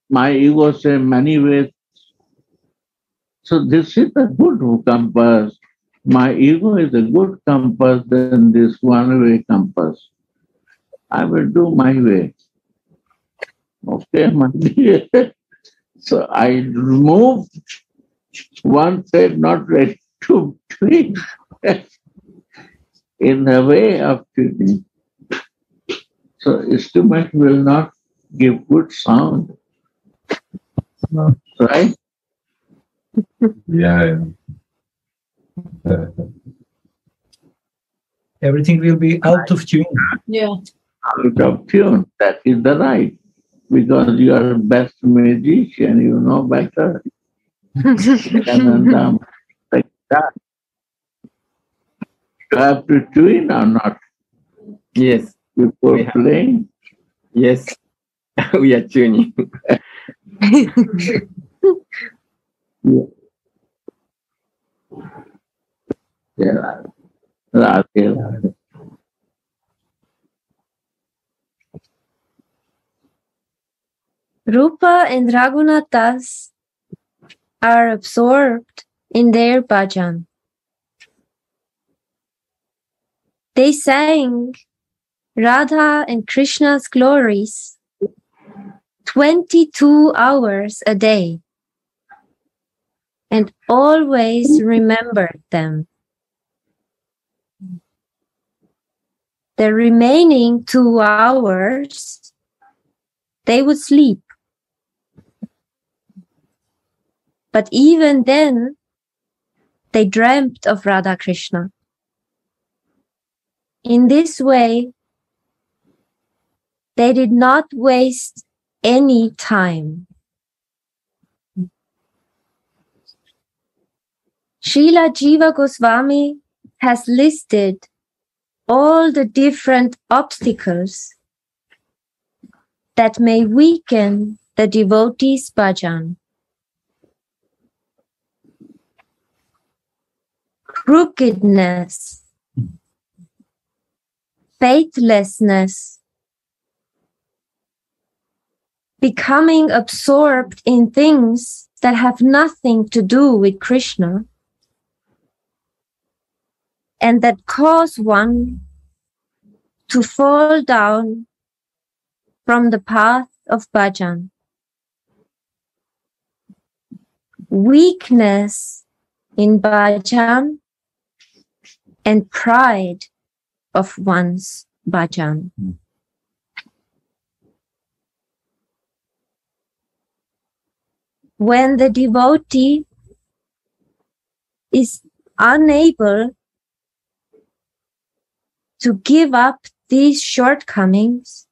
my ego say many ways. So this is a good compass. My ego is a good compass than this one-way compass. I will do my way. Okay, my dear. So I removed one side, not ready to tweak in the way of tuning. So instrument will not give good sound. Right? Yeah, yeah. Everything will be out of tune. Yeah. Out of tune. That is the right. Because you are best magician, you know better. And, like that. You have to tune or not Yes, before We have- yes. we are tuning. Yeah. Radhe, Radhe. Rupa and Raghunath Das are absorbed in their bhajan. They sang Radha and Krishna's glories 22 hours a day and always remembered them. The remaining two hours, they would sleep. But even then, they dreamt of Radha Krishna. In this way, they did not waste any time. Srila Jiva Goswami has listed all the different obstacles that may weaken the devotee's bhajan. Crookedness, faithlessness, becoming absorbed in things that have nothing to do with Krishna and that cause one to fall down from the path of bhajan. Weakness in bhajan and pride of one's bhajan. Hmm. When the devotee is unable to give up these shortcomings,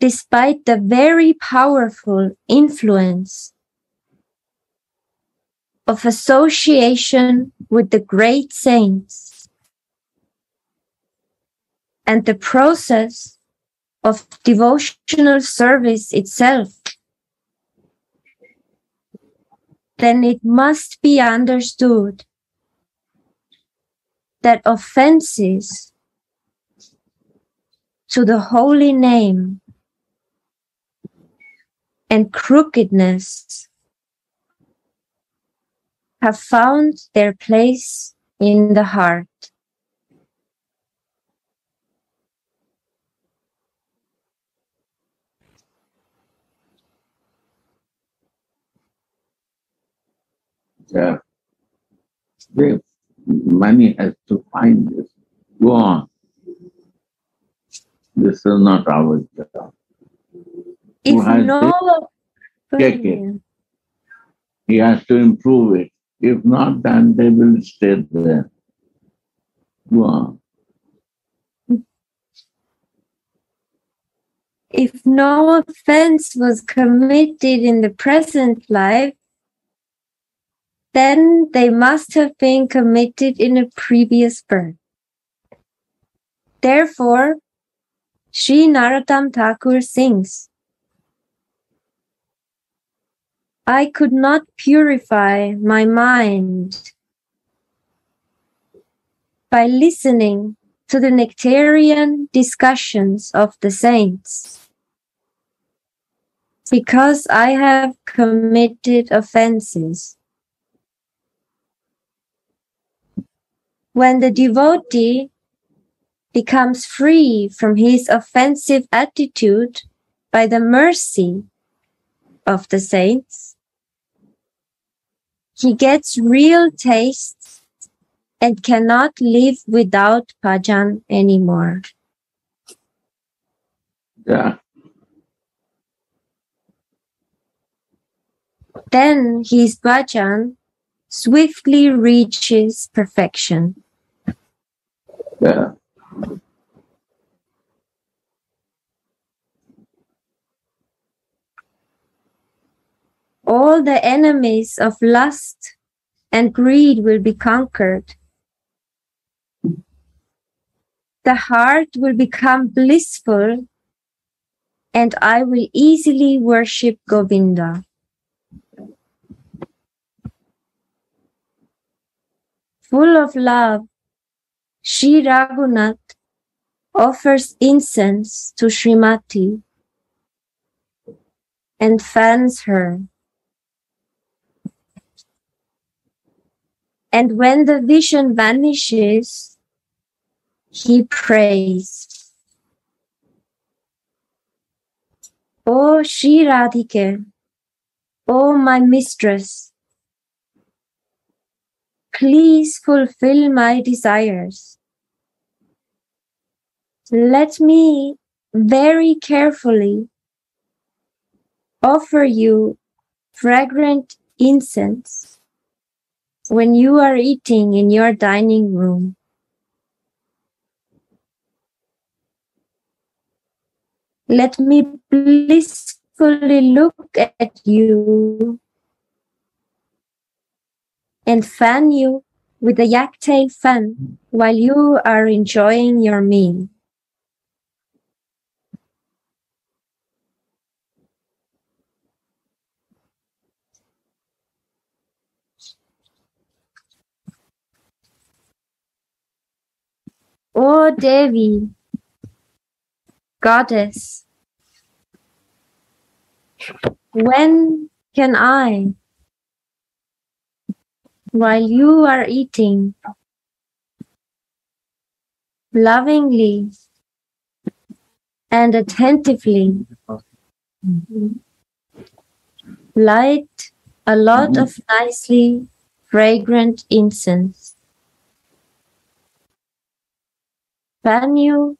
despite the very powerful influence of association with the great saints, and the process of devotional service itself, then it must be understood that offenses to the holy name and crookedness have found their place in the heart. Yeah. The money has to find this. Go on. This is not our job. Has no Check it. He has to improve it. If not, then they will stay there. Go on. if no offense was committed in the present life, then they must have been committed in a previous birth. Therefore, Sri Narottam Thakur sings, I could not purify my mind by listening to the nectarian discussions of the saints because I have committed offenses. When the devotee becomes free from his offensive attitude by the mercy of the saints, he gets real taste and cannot live without bhajan anymore. Yeah. Then his bhajan swiftly reaches perfection. Yeah. All the enemies of lust and greed will be conquered. The heart will become blissful and I will easily worship Govinda. Full of love, Sri Raghunath offers incense to Srimati and fans her. And when the vision vanishes, he prays. O Sri Radhike, O my mistress, please fulfill my desires. Let me very carefully offer you fragrant incense when you are eating in your dining room. Let me blissfully look at you and fan you with a yaktail fan while you are enjoying your meal. O Devi, Goddess, when can I, while you are eating, lovingly and attentively light a lot of nicely fragrant incense. You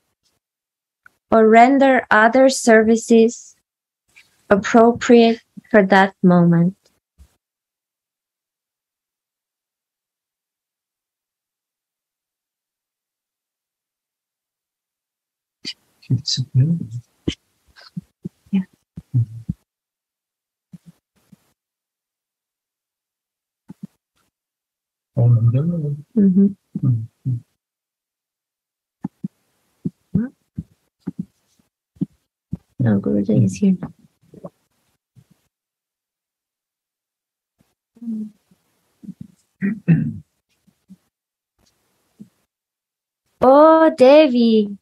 or render other services appropriate for that moment. Yeah. Oh, no. Oh, Devi,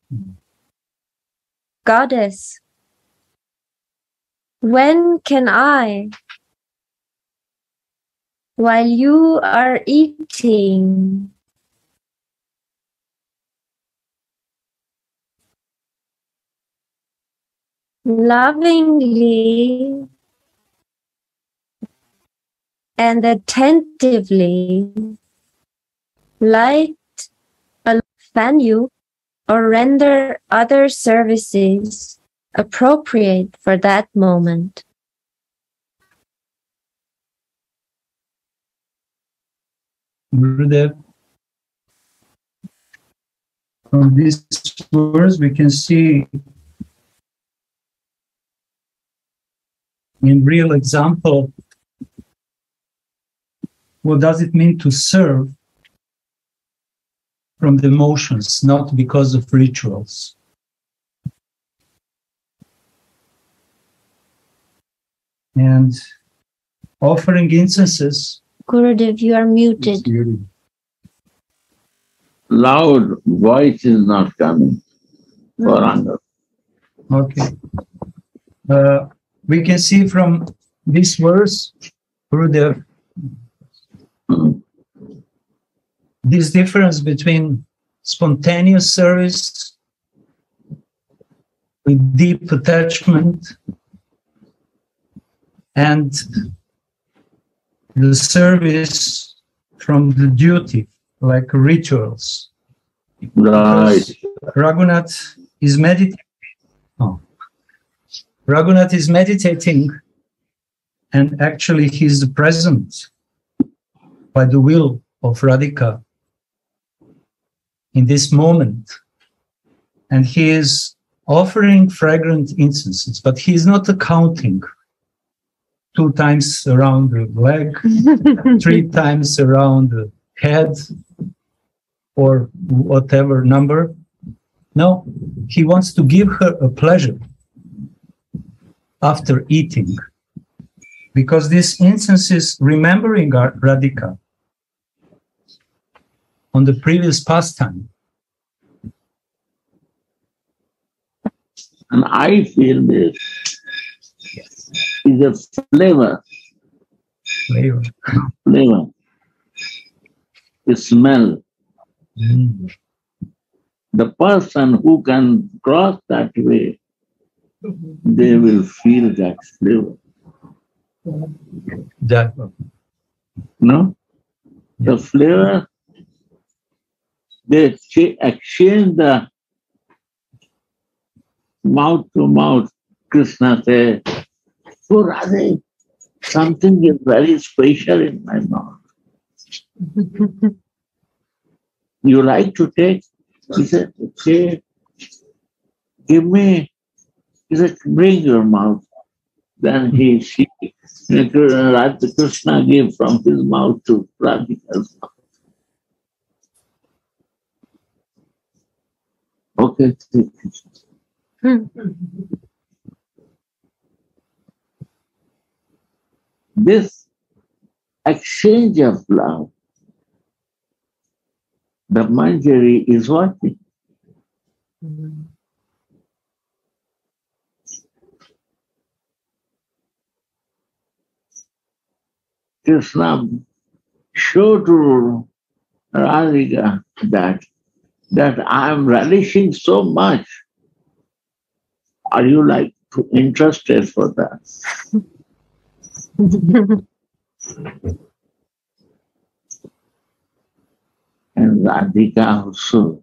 goddess, when can I, while you are eating, lovingly and attentively light a you or render other services appropriate for that moment. Gurudev. From these words, we can see in real example what does it mean to serve from the emotions, not because of rituals. And offering incenses Gurudev, you are muted. Loud voice is not coming for anger. Okay. Uh, we can see from this verse, Gurudev, Mm. this difference between spontaneous service with deep attachment and the service from the duty, like rituals. Right. Raghunath is meditating. Oh. Raghunath is meditating, and actually he's present by the will of Radhika in this moment. And he is offering fragrant incenses, but he is not accounting two times around the leg, three times around the head, or whatever number. No, he wants to give her a pleasure after eating. Because this incense is remembering our Radhika on the previous pastime. And I feel this is a flavor, Flavor. flavor. The smell. Mm. The person who can cross that way, they will feel that flavor. That No? The flavor, they exchange the mouth to mouth. Krishna says, Oh, Radhe, something is very special in my mouth. you like to take? He said, okay, give me. He said, bring your mouth. Then he, she, Radha Krishna gave from his mouth to Radhika's mouth. Okay, it. This exchange of love, the Manjari is working. Mm-hmm. Krishna showed to Radhika that, that I am relishing so much. Are you like interested for that? And Radhika also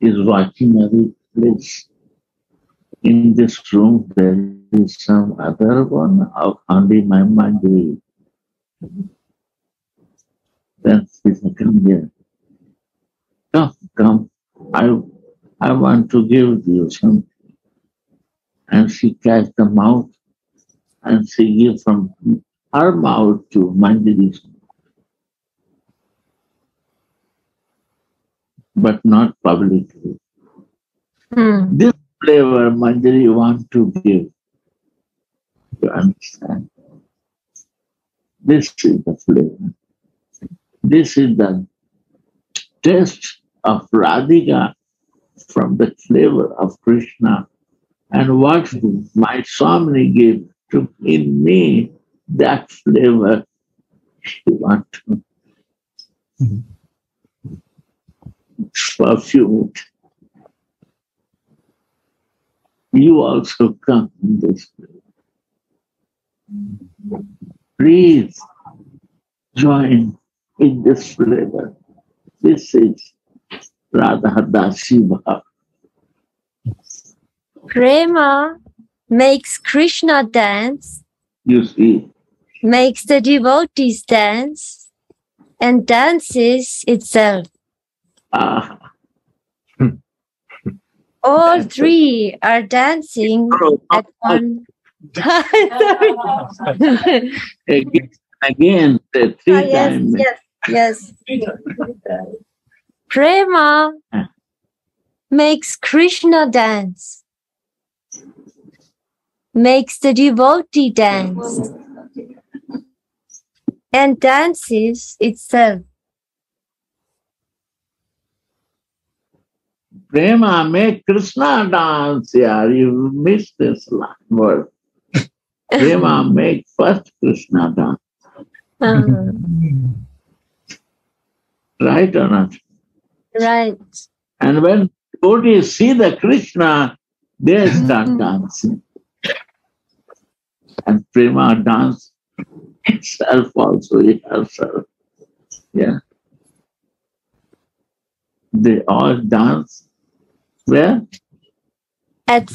is watching every place. In this room, there is some other one, of only my Manjari. Then she said, come here. Come, come. I, I want to give you something. And she catch the mouth and she give from her mouth to mouth. But not publicly. Hmm. This flavor Manjari want to give. You understand? This is the flavor. This is the taste of Radhika from the flavor of Krishna. And what my Swami gave to in me, that flavor she want to perfume. You also come in this way. Please join in this flavor. This is Radha Dasi Bhav. Prema makes Krishna dance, You see, makes the devotees dance, and dances itself. ah, All three are dancing at one. Again, again the three Ah, yes, times. yes, yes. Prema Ah. makes Krishna dance, makes the devotee dance, and dances itself. Prema make Krishna dance, yeah. You missed this last word. Prema make first Krishna dance, right or not? right. And when devotees see the Krishna, they start dancing. And Prema dance itself also, herself. Yeah. They all dance where? At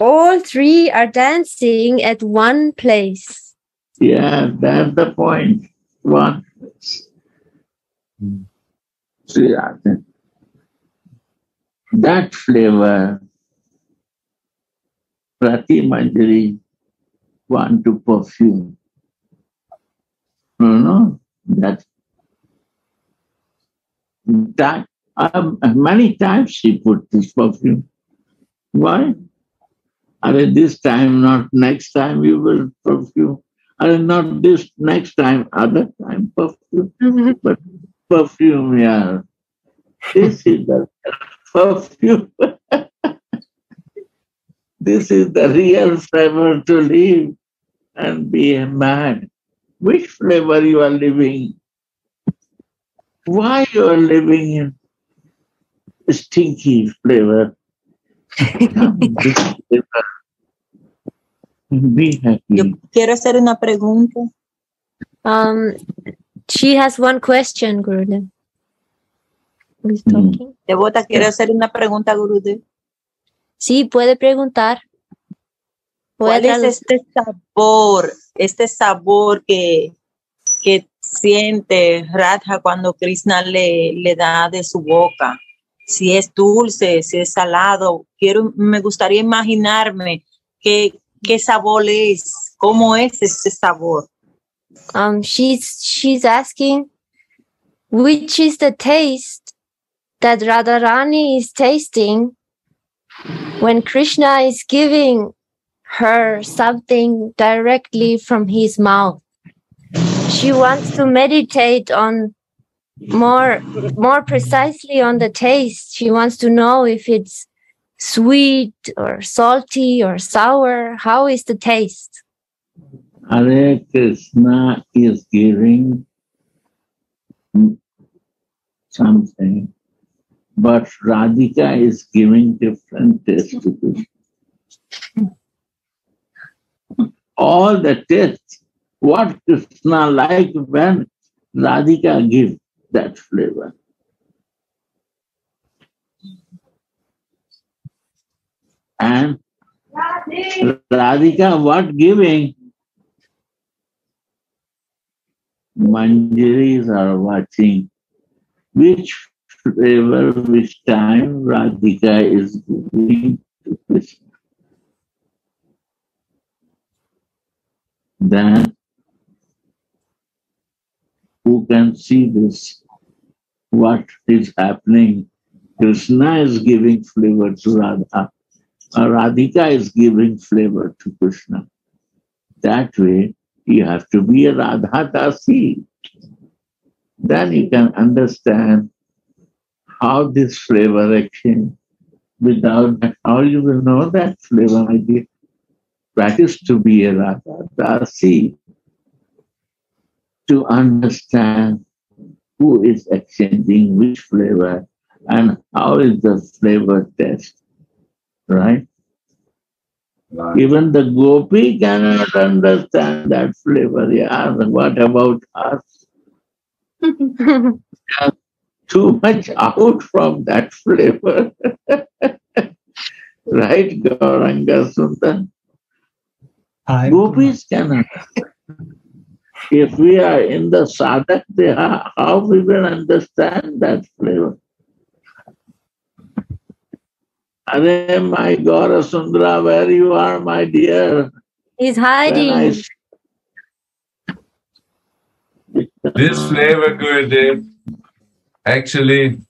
all three are dancing at one place. Yeah, that's the point. One. See that? Flavor, Prati Manjari want to perfume. No, no, that that um, many times she put this perfume. Why? And this time, not next time you will perfume. And not this next time, other time perfume. But perfume, yeah. This is the perfume. this is the real flavor to live and be a man. Which flavor you are living? Why you are living in stinky flavor? Yo quiero hacer una pregunta. Um, she has one question, Gurudev. Mm. Devota, quiero hacer una pregunta, Gurudev. Sí, puede preguntar. Puede ¿Cuál es este sabor, este sabor que, que siente Radha cuando Krishna le, le da de su boca? Si es dulce, si es salado. Quiero, me gustaría imaginarme qué, qué sabor es, cómo es este sabor. um, she's she's asking, which is the taste that Radharani is tasting when Krishna is giving her something directly from his mouth. She wants to meditate on more more precisely on the taste. She wants to know if it's sweet or salty or sour. How is the taste? Hare Krishna is giving something, but Radhika is giving different taste to Krishna. All the tastes, what Krishna like when Radhika gives that flavor. And Radhika, what giving? Manjaris are watching which flavor, which time Radhika is giving to Krishna. Then who can see this? What is happening Krishna is giving flavor to Radha. Or Radhika is giving flavor to Krishna. That way, you have to be a Radha Dasi. Then you can understand how this flavor exchange. Without that, how you will know that flavor idea. That is to be a Radha Dasi. To understand who is exchanging which flavor and how is the flavor test, right? Even the gopi cannot understand that flavor. Yeah, what about us? Too much out from that flavor. right, Gauranga Sundar? I'm, Gopis cannot. If we are in the sadhak deha, how we will understand that flavor? Are my Gaura Sundara, where you are, my dear? He's When I hiding. This flavor, Gurudev, actually,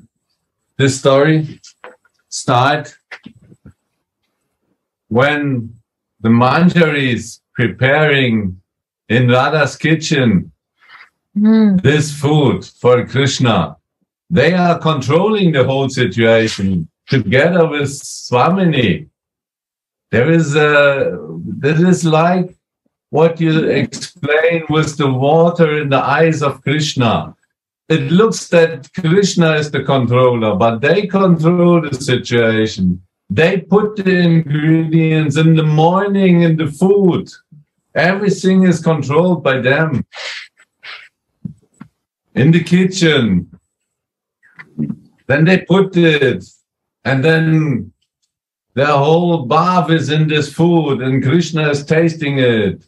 this story start when the Manjari is preparing in Radha's kitchen Hmm. this food for Krishna. They are controlling the whole situation together with Swamini. There is a, this is like what you explain with the water in the eyes of Krishna. It looks that Krishna is the controller, but they control the situation. They put the ingredients in the morning in the food. Everything is controlled by them. In the kitchen. Then they put it, and then the whole bath is in this food, and Krishna is tasting it.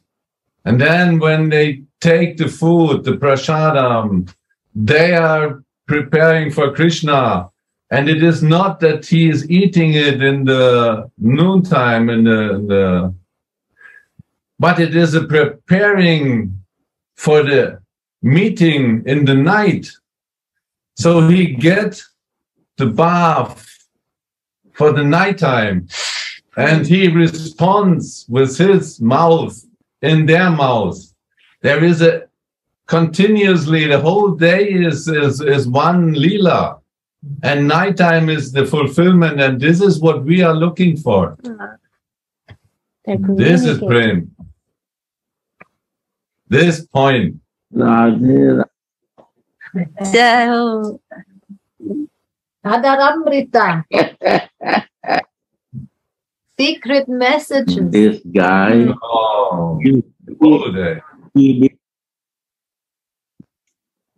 And then when they take the food, the prasadam, they are preparing for Krishna. And it is not that he is eating it in the noontime, in the, in the but it is a preparing for the meeting in the night. So he gets the bath for the nighttime. And he responds with his mouth in their mouth. There is a continuously the whole day is is, is one lila. And nighttime is the fulfillment and this is what we are looking for. They're this is communicating. prem. This point. Radhe So, Adharamrita. Secret messages. This guy, oh, he, all day he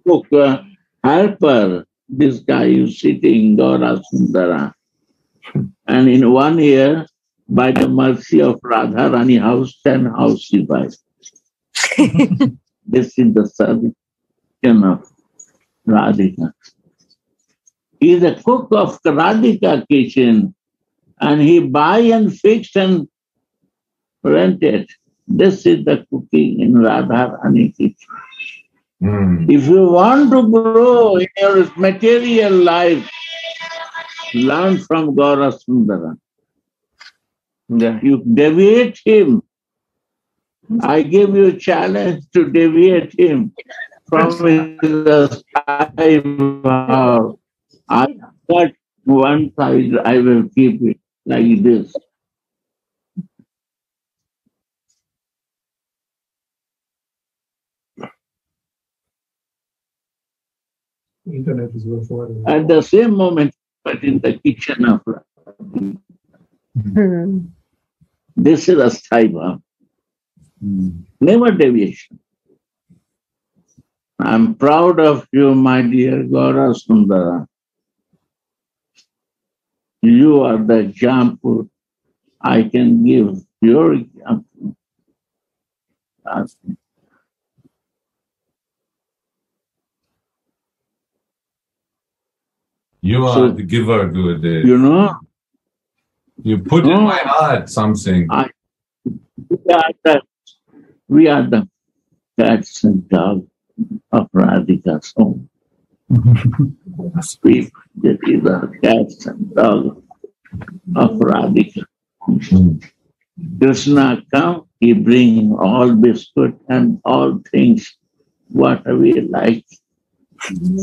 took a helper. This guy is sitting, Gaura Sundara. And in one year, by the mercy of Radha Rani house, 10 house he buys. this is the salvation of Radhika. He is a cook of Karadika kitchen and he buy and fix and rent it. This is the cooking in Radha Rani kitchen. Hmm. If you want to grow in your material life, learn from Gaura Sundara. Yeah. You deviate him. I give you a challenge to deviate him from his sky vow. I cut one side, I will keep it like this. Internet is worthwhile. At the same moment, but in the kitchen of hmm. this is a saiva. Never deviation. I'm proud of you, my dear Gaura Sundara. You are the example I can give. Your example. You are So- the giver Gurudev. You know, you put in my heart something I- we are the, we are the cats and dogs of Radhika's home. We, These are cats and dogs of Radhika. Krishna come, he bring all biscuit and all things, what we like,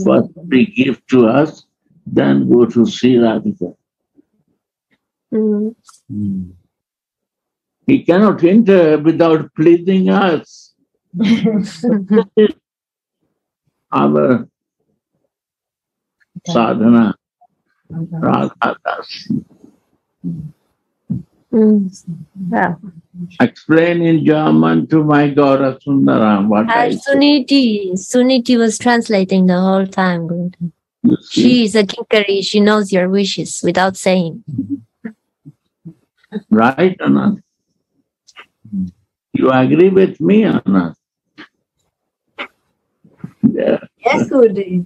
what we give to us, then go to see Radhika. Mm. He cannot enter without pleasing us. Our sadhana, Radha Das. Mm. Yeah. Explain in German to my Gaura Sundaram what I Uh, Suniti, Suniti was translating the whole time. She is a kinkari. She knows your wishes without saying. Right or not? You agree with me or not? Yeah. Yes, Gurudev.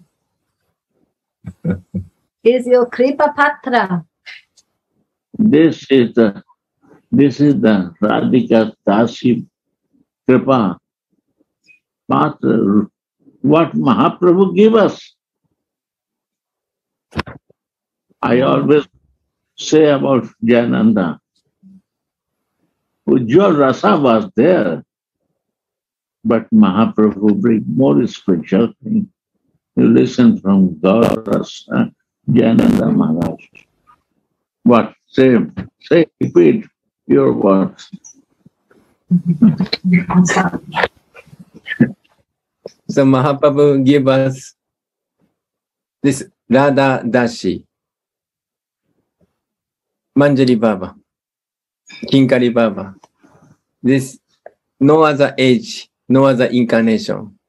Is your Kripa Patra. This is the this is the Radhika Dasi Kripa. Patra, uh, what Mahaprabhu give us. I always say about Jayananda. Ujjwal Rasa was there, but Mahaprabhu bring more special thing. You listen from Gauras, uh, Jayananda Maharaj. What? Say, say, repeat your words. So Mahaprabhu give us this Radha Dashi, Manjari Bhava, Kinkari Bhava. This no other age, no other incarnation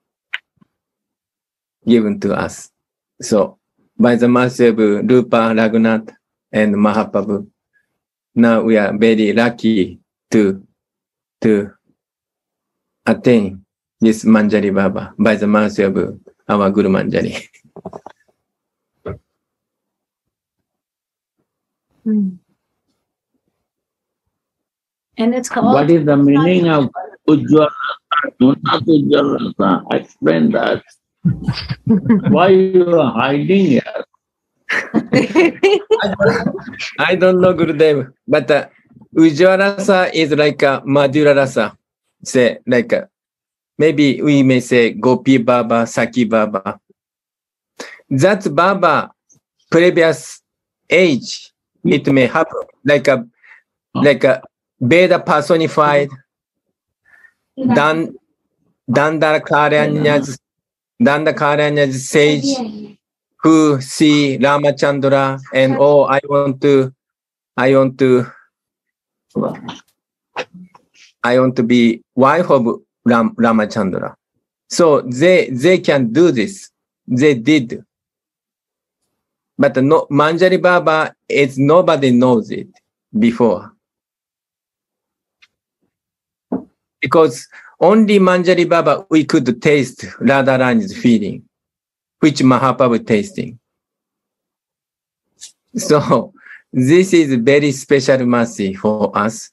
given to us. So by the mercy of Rupa Raghunath and Mahaprabhu, now we are very lucky to to attain this Manjari Bhava by the mercy of our Guru Manjari. Mm. And it's called. What is the meaning of Ujjwal Rasa? Do not Ujjwal Rasa. Explain that. Why you are hiding here? I don't know Gurudev, but uh, Ujjwala rasa is like a Madhura rasa. Say like a, maybe we may say Gopi Baba, Saki Baba. That's Baba previous age. It may happen like a like a Veda personified Dan Dandakaryanya's Dandakaranya's sage who see Ramachandra and oh I want to I want to I want to be wife of Ram, Ramachandra. So they they can do this. They did. But no Manjari Bhava is nobody knows it before. Because only Manjari Bhava we could taste Radharani's feeling which Mahaprabhu tasting. So this is very special mercy for us.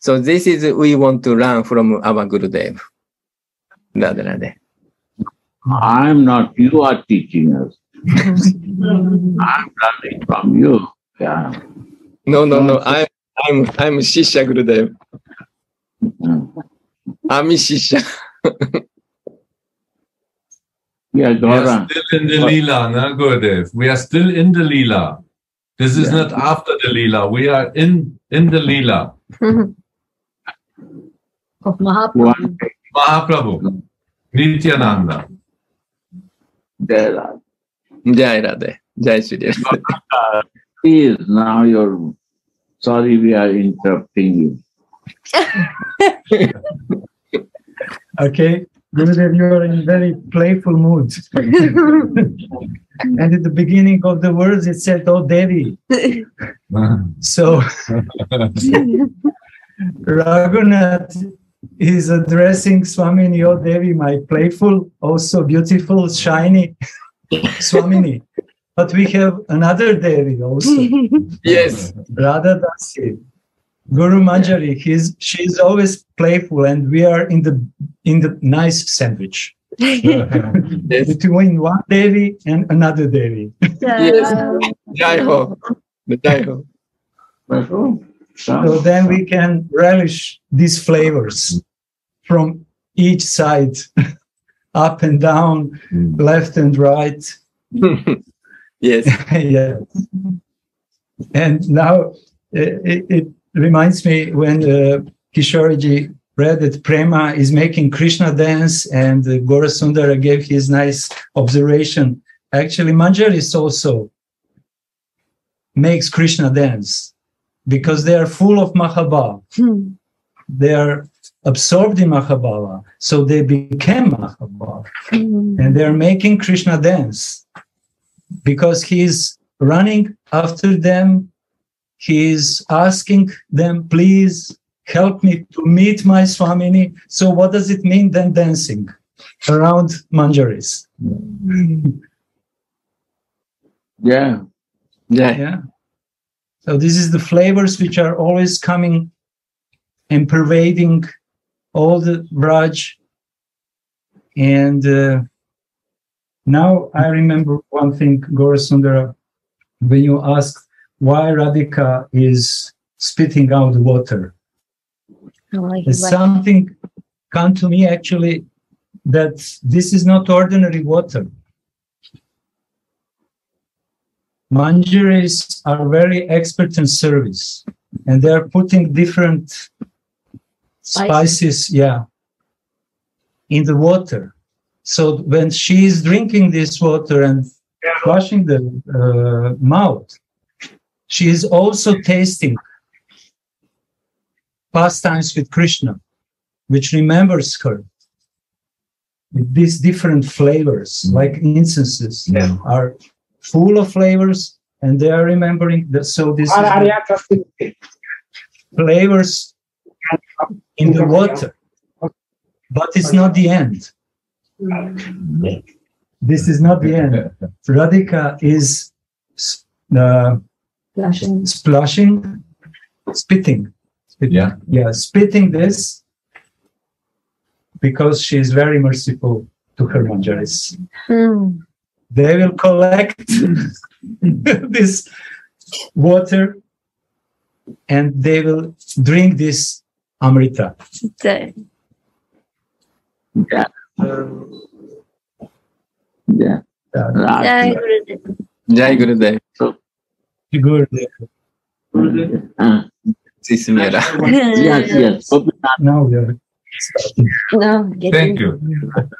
So this is we want to learn from our Gurudev. Radha Radha. I'm not, you are teaching us. I'm learning from you. Yeah. No, no, no. I'm I'm I'm Shishya Gurudev. Mm. I'm Shishya. Yeah, We are Gaura. still in the Leela, na Gurudev. We are still in the Leela. This is Yeah. not after the Leela. We are in in the Leela. of Mahaprabhu. One day Mahaprabhu, Nityananda. there are. Jai Radha. Jai Shri Radha. Uh, please, now you're sorry we are interrupting you. Okay, Gurudev, you are in very playful mood. and at the beginning of the words, it said, "Oh Devi." So Raghunath is addressing Swamini, oh Devi, my playful, oh, also beautiful, shiny Swamini. But we have another Devi also, Yes. Radha Dasi. Guru Manjari, he's she's always playful, and we are in the in the nice sandwich yes. between one Devi and another Devi. Yes. Jai Ho. The Jai Ho. So then we can relish these flavors from each side, up and down, mm. left and right. yes. yeah. And now eh, it, it, it reminds me when uh, Kishoriji read that Prema is making Krishna dance and uh, Gora Sundara gave his nice observation. Actually, Manjaris also makes Krishna dance because they are full of Mahabhava. They are absorbed in Mahabhava. So they became Mahabhava. And they're making Krishna dance because he is running after them. He's asking them, please help me to meet my Swamini. So what does it mean then dancing around Manjaris? Yeah. Yeah. Yeah. So this is the flavors which are always coming and pervading all the Braj. And uh, now I remember one thing, Gora Sundara, when you asked why Radhika is spitting out water. There's something come to me actually that this is not ordinary water. Manjaris are very expert in service and they are putting different spices, yeah, in the water. So when she is drinking this water and washing the uh, mouth, she is also tasting pastimes with Krishna, which remembers her. With these different flavors, like incenses, Yeah. are full of flavors, and they are remembering that. So this is flavors in the water, but it's not the end. This is not the end. Radhika is uh, Blushing. splashing, spitting. Spitting. Yeah. Yeah, spitting this because she is very merciful to her manjaris. Hmm. They will collect this water and they will drink this amrita. Um, yeah. Yeah. Jai Jai Gurudev. Good. Uh, This is Mira. yes, yes. Now we are No, Thank you,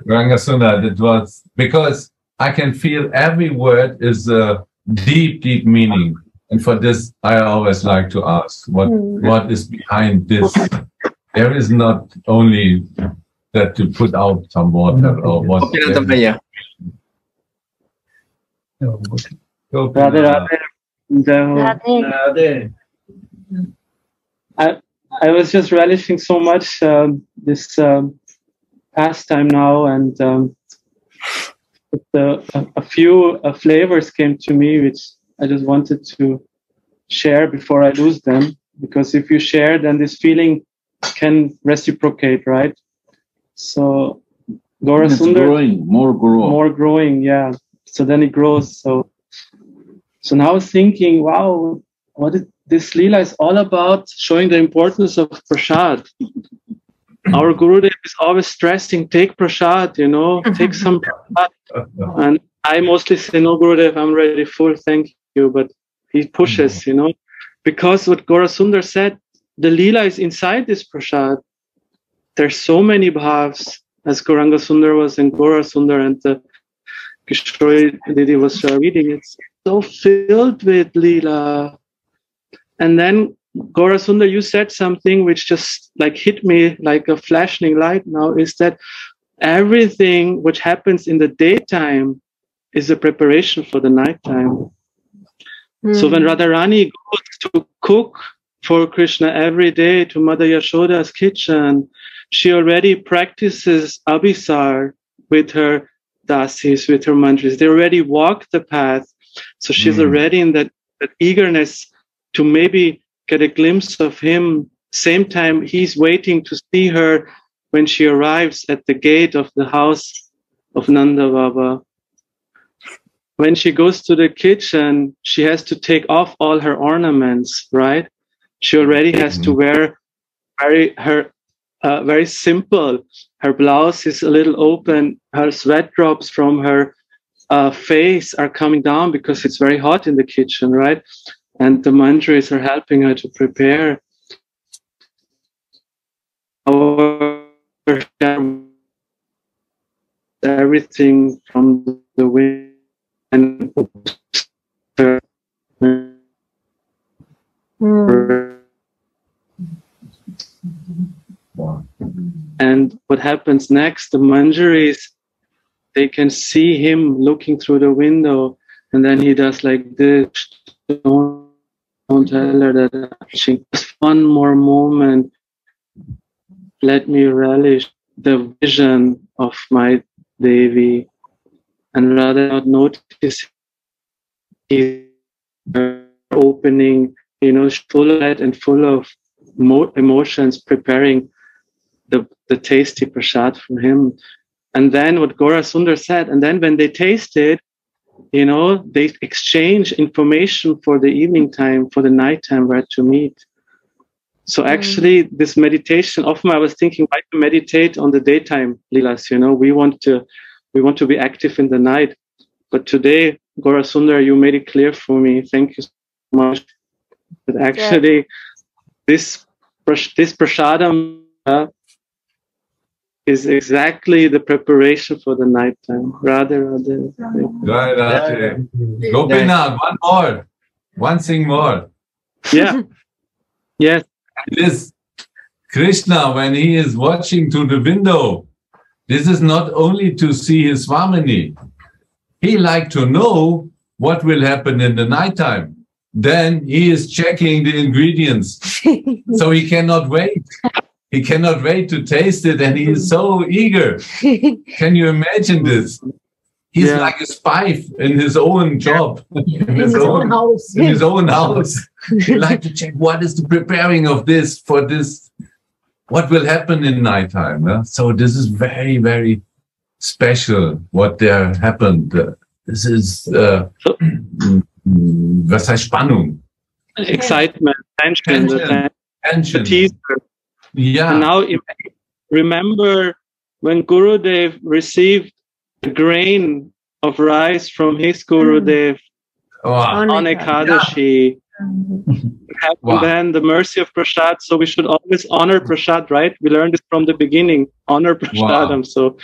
Rangasunda. That was because I can feel every word is a deep, deep meaning. And for this, I always like to ask what Hmm. what is behind this. There is not only that to put out some water or what. Gopinatamaya. Radhe Radhe. Jai Radhe. I I was just relishing so much um, this um, pastime now, and um, the, a, a few uh, flavors came to me, which I just wanted to share before I lose them. Because if you share, then this feeling can reciprocate, right? So Gora It's Sundar growing, more grow. more growing yeah so then it grows so so now thinking wow what is this lila is all about showing the importance of prasad. Our gurudev is always stressing take prasad you know take some prasad. And i mostly say no gurudev i'm ready full thank you. But he pushes you know because what gora sundar said the lila is inside this prasad. There's so many bhavs as Goranga Sundar was and Gora Sundar and the Kishore Didi was uh, reading. It's so filled with Leela. And then Gora Sundar, you said something which just like hit me like a flashing light now is that everything which happens in the daytime is a preparation for the nighttime. Hmm. So when Radharani goes to cook for Krishna every day to Mother Yashoda's kitchen, she already practices abhisar with her dasis, with her mantras. They already walk the path. So she's Mm. already in that, that eagerness to maybe get a glimpse of him. Same time, he's waiting to see her when she arrives at the gate of the house of Nanda Baba. when she goes to the kitchen, she has to take off all her ornaments, right? She already has to wear very her uh, very simple. Her blouse is a little open. Her sweat drops from her uh, face are coming down because it's very hot in the kitchen, right? And the manjaris are helping her to prepare. Our everything from the wind and and what happens next the manjaris they can see him looking through the window and then he does like this don't, don't tell her that just one more moment let me relish the vision of my Devi and rather not notice his opening, you know, full of light and full of emotions, preparing the, the tasty prasad for him. And then what Gora Sundar said, and then when they tasted, you know, they exchange information for the evening time, for the night time where to meet. So actually, this meditation, often I was thinking, why to meditate on the daytime, Lilas? You know, we want to, we want to be active in the night. But today, Gora Sundar, you made it clear for me. Thank you so much. That actually, this prash- this prasadam uh, is exactly the preparation for the nighttime. Rather, rather. Right, Radhe. Gopinath, one more. One thing more. Yeah. yes. This Krishna, when he is watching through the window, this is not only to see his Swamini. He like to know what will happen in the nighttime. Then he is checking the ingredients. so he cannot wait. He cannot wait to taste it and he is so eager. Can you imagine this? He's Yeah. like a spy in his own job, in his own house. in his own house. he like to check what is the preparing of this for this, what will happen in nighttime. yeah? So this is very, very special what there happened. This is uh, was heißt Spannung? Excitement, tension, the Tension. Tension. Teaser. Yeah. And now remember when Guru Gurudev received the grain of rice from his Gurudev mm. Wow. on Ekadashi. Have Wow. then the mercy of Prashad. So we should always honor Prashad, right? We learned this from the beginning. Honor Prasadam. So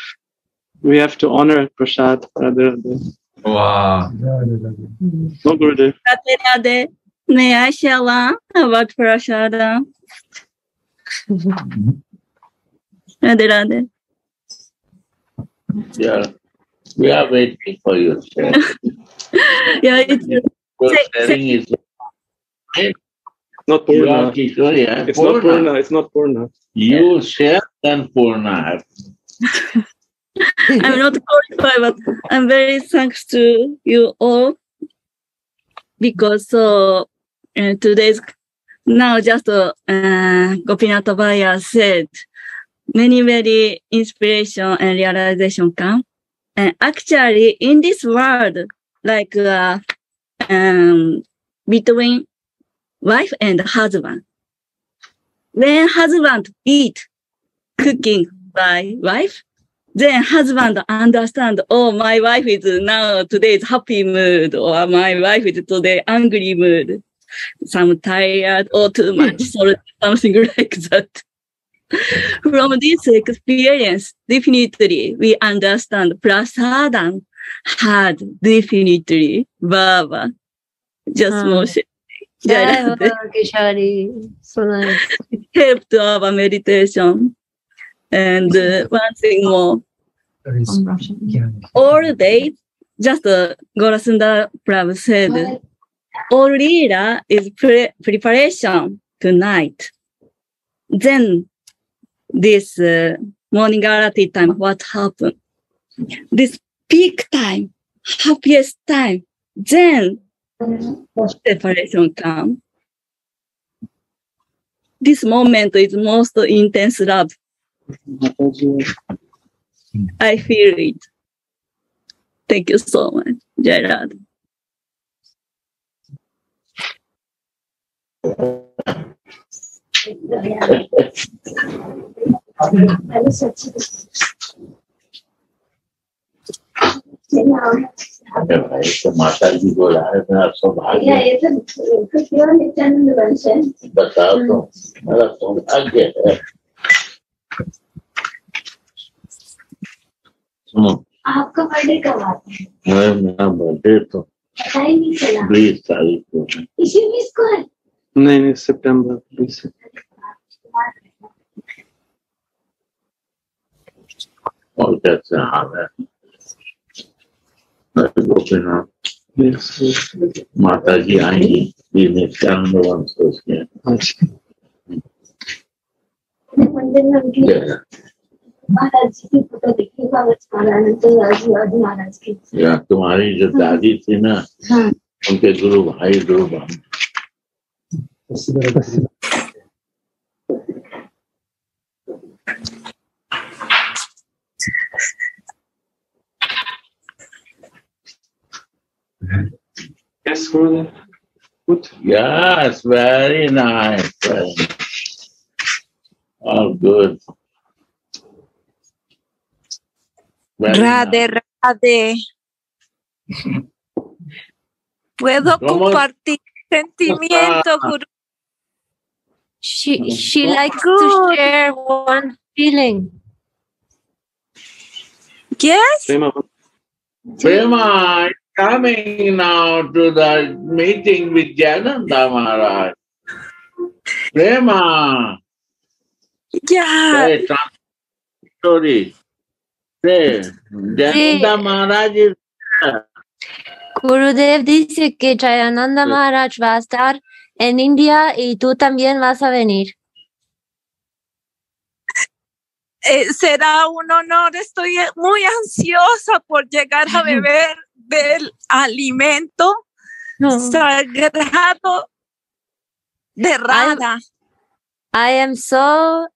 we have to honor Prashad. rather than Wow. no Gurudev. Radhe Radhe. May I share about Prashada? Radhe Radhe. Yeah. We are waiting for you. Yeah, it's Your Say- sharing is Not you are Purna. Kishore, yeah? It's not Purna. It's not Purna. You share then Purna. I'm not qualified, but I'm very thanks to you all because uh, today's now just uh, Gopinath Bhaya said many many inspiration and realization come. And actually, in this world, like uh, um, between wife and husband, when husband eat cooking by wife, then husband understand, oh, my wife is now today's happy mood, or my wife is today angry mood, some tired or too much, so something like that. From this experience, definitely we understand prasadam had definitely Baba. Just Ah. motion. Jai Ho, Kishori. So nice. helped our meditation. And uh, one thing more, There is, yeah, all day, just uh, Gorasunda Prabhu said, lila is pre- preparation tonight. Then this uh, morning arati time, what happened? This peak time, happiest time, then separation come. This moment is most intense love. I feel it. Thank you so much, Gerard. माता जी को बताओ तो मेरा सौभाग्य है आपका birthday कब आता है मेरा बर्थडे तो बीस तारीख को इसी मिस को है? नहीं नहीं सितंबर बीस। और कैसे हाल है? मेरे गोपीनाथ माता जी आएँगी ये नित्यानंद वंश उसके मंदिर में महाराज की फ़ोटो देखी महाराज महाराज की। तुम्हारी जो दादी थी ना हाँ। उनके गुरु भाई गुरु बहन Yes, Gurudev. Good. Yes, very nice. All good. Very Rade, Rade. ¿Puedo ¿Cómo? compartir sentimiento, Guru? She she likes to share one feeling. Yes? Prema, Prema is coming now to the meeting with Jananda Maharaj. Prema, Ya. say trans- story. Say, Jananda Maharaj is there. Gurudev dice que Jayananda Maharaj va a estar en India y tú también vas a venir. Eh, será un honor. Estoy muy ansiosa por llegar a beber del alimento sagrado de Radha. I am so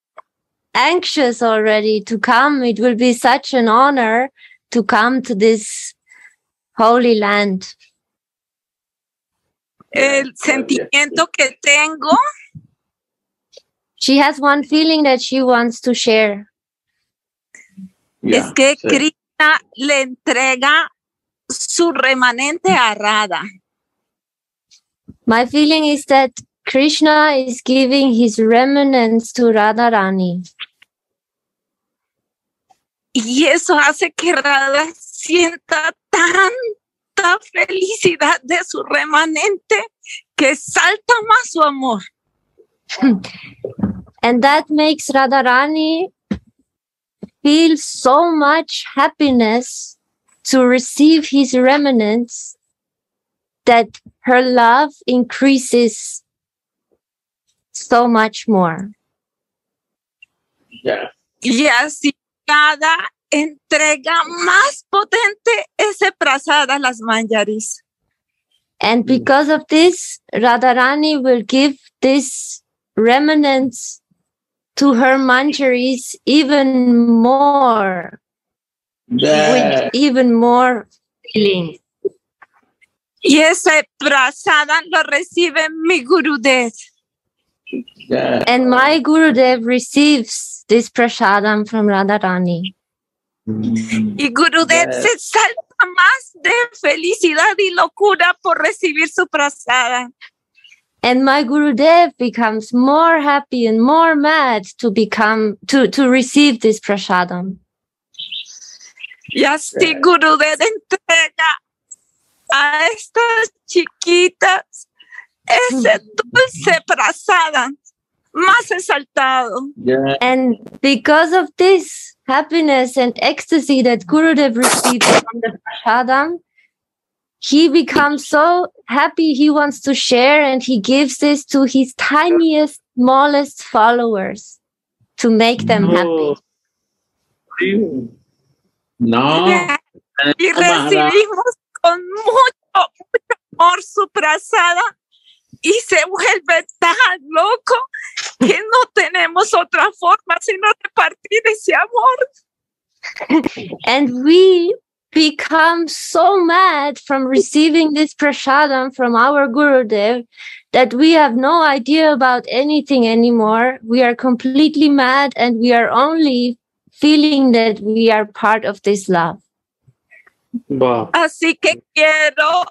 anxious already to come. It will be such an honor to come to this holy land. El sentimiento que tengo She has one feeling that she wants to share. es que. Krishna le entrega su remanente a Radha. My feeling is that Krishna is giving his remnants to Radharani. Y eso hace que Radha sienta tanta felicidad de su remanente que salta más su amor. And that makes Radharani feel so much happiness to receive his remnants that her love increases so much more. Yeah. Y así cada entrega más potente ese prasada a las manjaris. And because of this, Radharani will give this remnants to her manjaris even more, Yeah. with even more feeling. Y ese prasada lo recibe mi Gurudev. Yeah. And my Gurudev receives this prasadam from Radharani. Y Gurudev Yeah. se salta más de felicidad y locura por recibir su prasada. And my Gurudev becomes more happy and more mad to become to, to receive this prasadam. Y así Gurudev entrega a estas chiquitas ese dulce prasada más exaltado. Yeah. And because of this happiness and ecstasy that Gurudev received from the prasadam, he becomes so happy he wants to share and he gives this to his tiniest, smallest followers to make them happy. Now, Y Maharaj, recibimos con mucho, mucho amor su prasada y se vuelve tan loco que no tenemos otra forma sino repartir ese amor. And we become so mad from receiving this prasadam from our Gurudev that we have no idea about anything anymore. We are completely mad and we are only feeling that we are part of this love. Wow. Así que quiero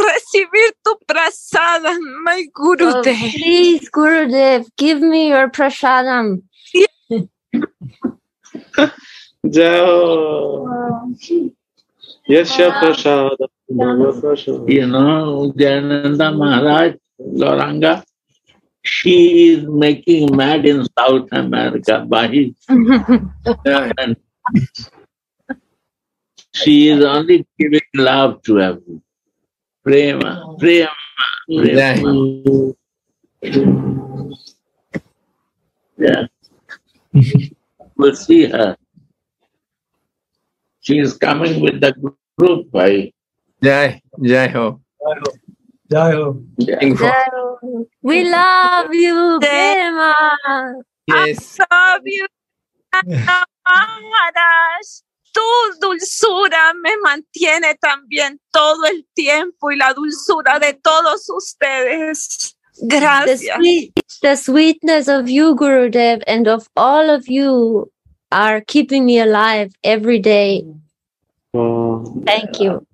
recibir tu prasadam, my So Gurudev. Oh, please, Gurudev, give me your prasadam. Jai. Yes, Shri Prasad. Bhagavad You know, Jayananda Maharaj, Gauranga, she is making mad in South America by his and she is only giving love to everyone. Prema, prema, prema. Yeah. We'll see her. She is coming with the group by Jai, Jai Ho. Jai Ho. We love you, Prema. Yes. Love you, Maharaj. Tu dulzura me mantiene también todo el tiempo y la dulzura de todos ustedes. The, Gracias. sweet, the sweetness of you, Gurudev, and of all of you are keeping me alive every day. Wow. Thank you.